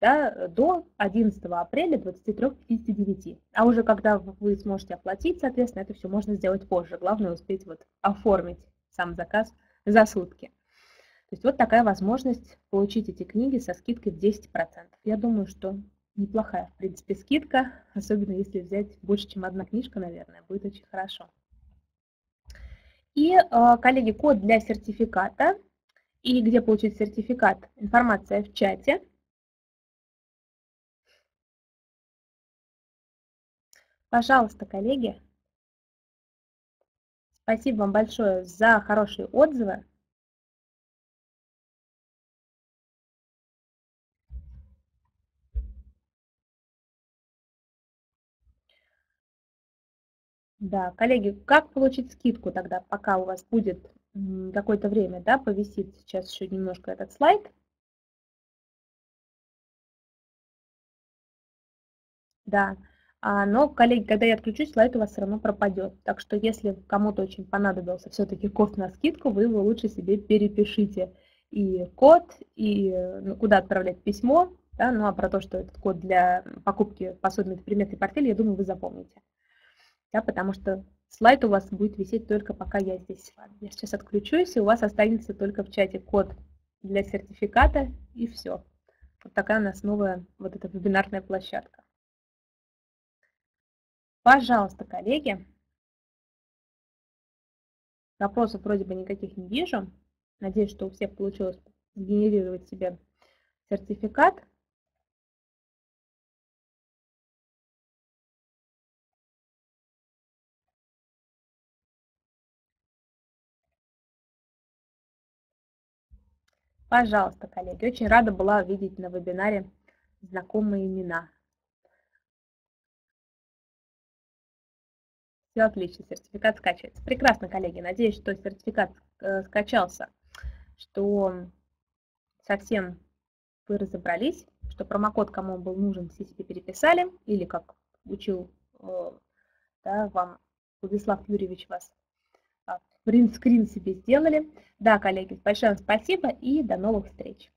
да, до 11 апреля 23.59. А уже когда вы сможете оплатить, соответственно, это все можно сделать позже. Главное успеть вот оформить сам заказ за сутки. То есть вот такая возможность получить эти книги со скидкой в 10%. Я думаю, что неплохая, в принципе, скидка, особенно если взять больше, чем одна книжка, наверное, будет очень хорошо. И, а, коллеги, код для сертификата и где получить сертификат, информация в чате. Пожалуйста, коллеги, спасибо вам большое за хорошие отзывы. Да, коллеги, как получить скидку тогда, пока у вас будет какое-то время, да, повисит сейчас еще немножко этот слайд. Да, А, но, коллеги, когда я отключусь, слайд у вас все равно пропадет. Так что если кому-то очень понадобился все-таки код на скидку, вы его лучше себе перепишите. И код, и ну, куда отправлять письмо, да, ну а про то, что этот код для покупки пособия предметы и портфеля, я думаю, вы запомните. Да, потому что слайд у вас будет висеть только пока я здесь с вами. Я сейчас отключусь, и у вас останется только в чате код для сертификата, и все. Вот такая у нас новая вот эта вебинарная площадка. Пожалуйста, коллеги. Вопросов вроде бы никаких не вижу. Надеюсь, что у всех получилось сгенерировать себе сертификат. Пожалуйста, коллеги, очень рада была увидеть на вебинаре знакомые имена. Все отлично, сертификат скачивается. Прекрасно, коллеги. Надеюсь, что сертификат э, скачался, что совсем вы разобрались, что промокод, кому он был нужен, все себе переписали, или как учил э, да, вам Владислав Юрьевич вас, принтскрин себе сделали. Да, коллеги, большое спасибо и до новых встреч.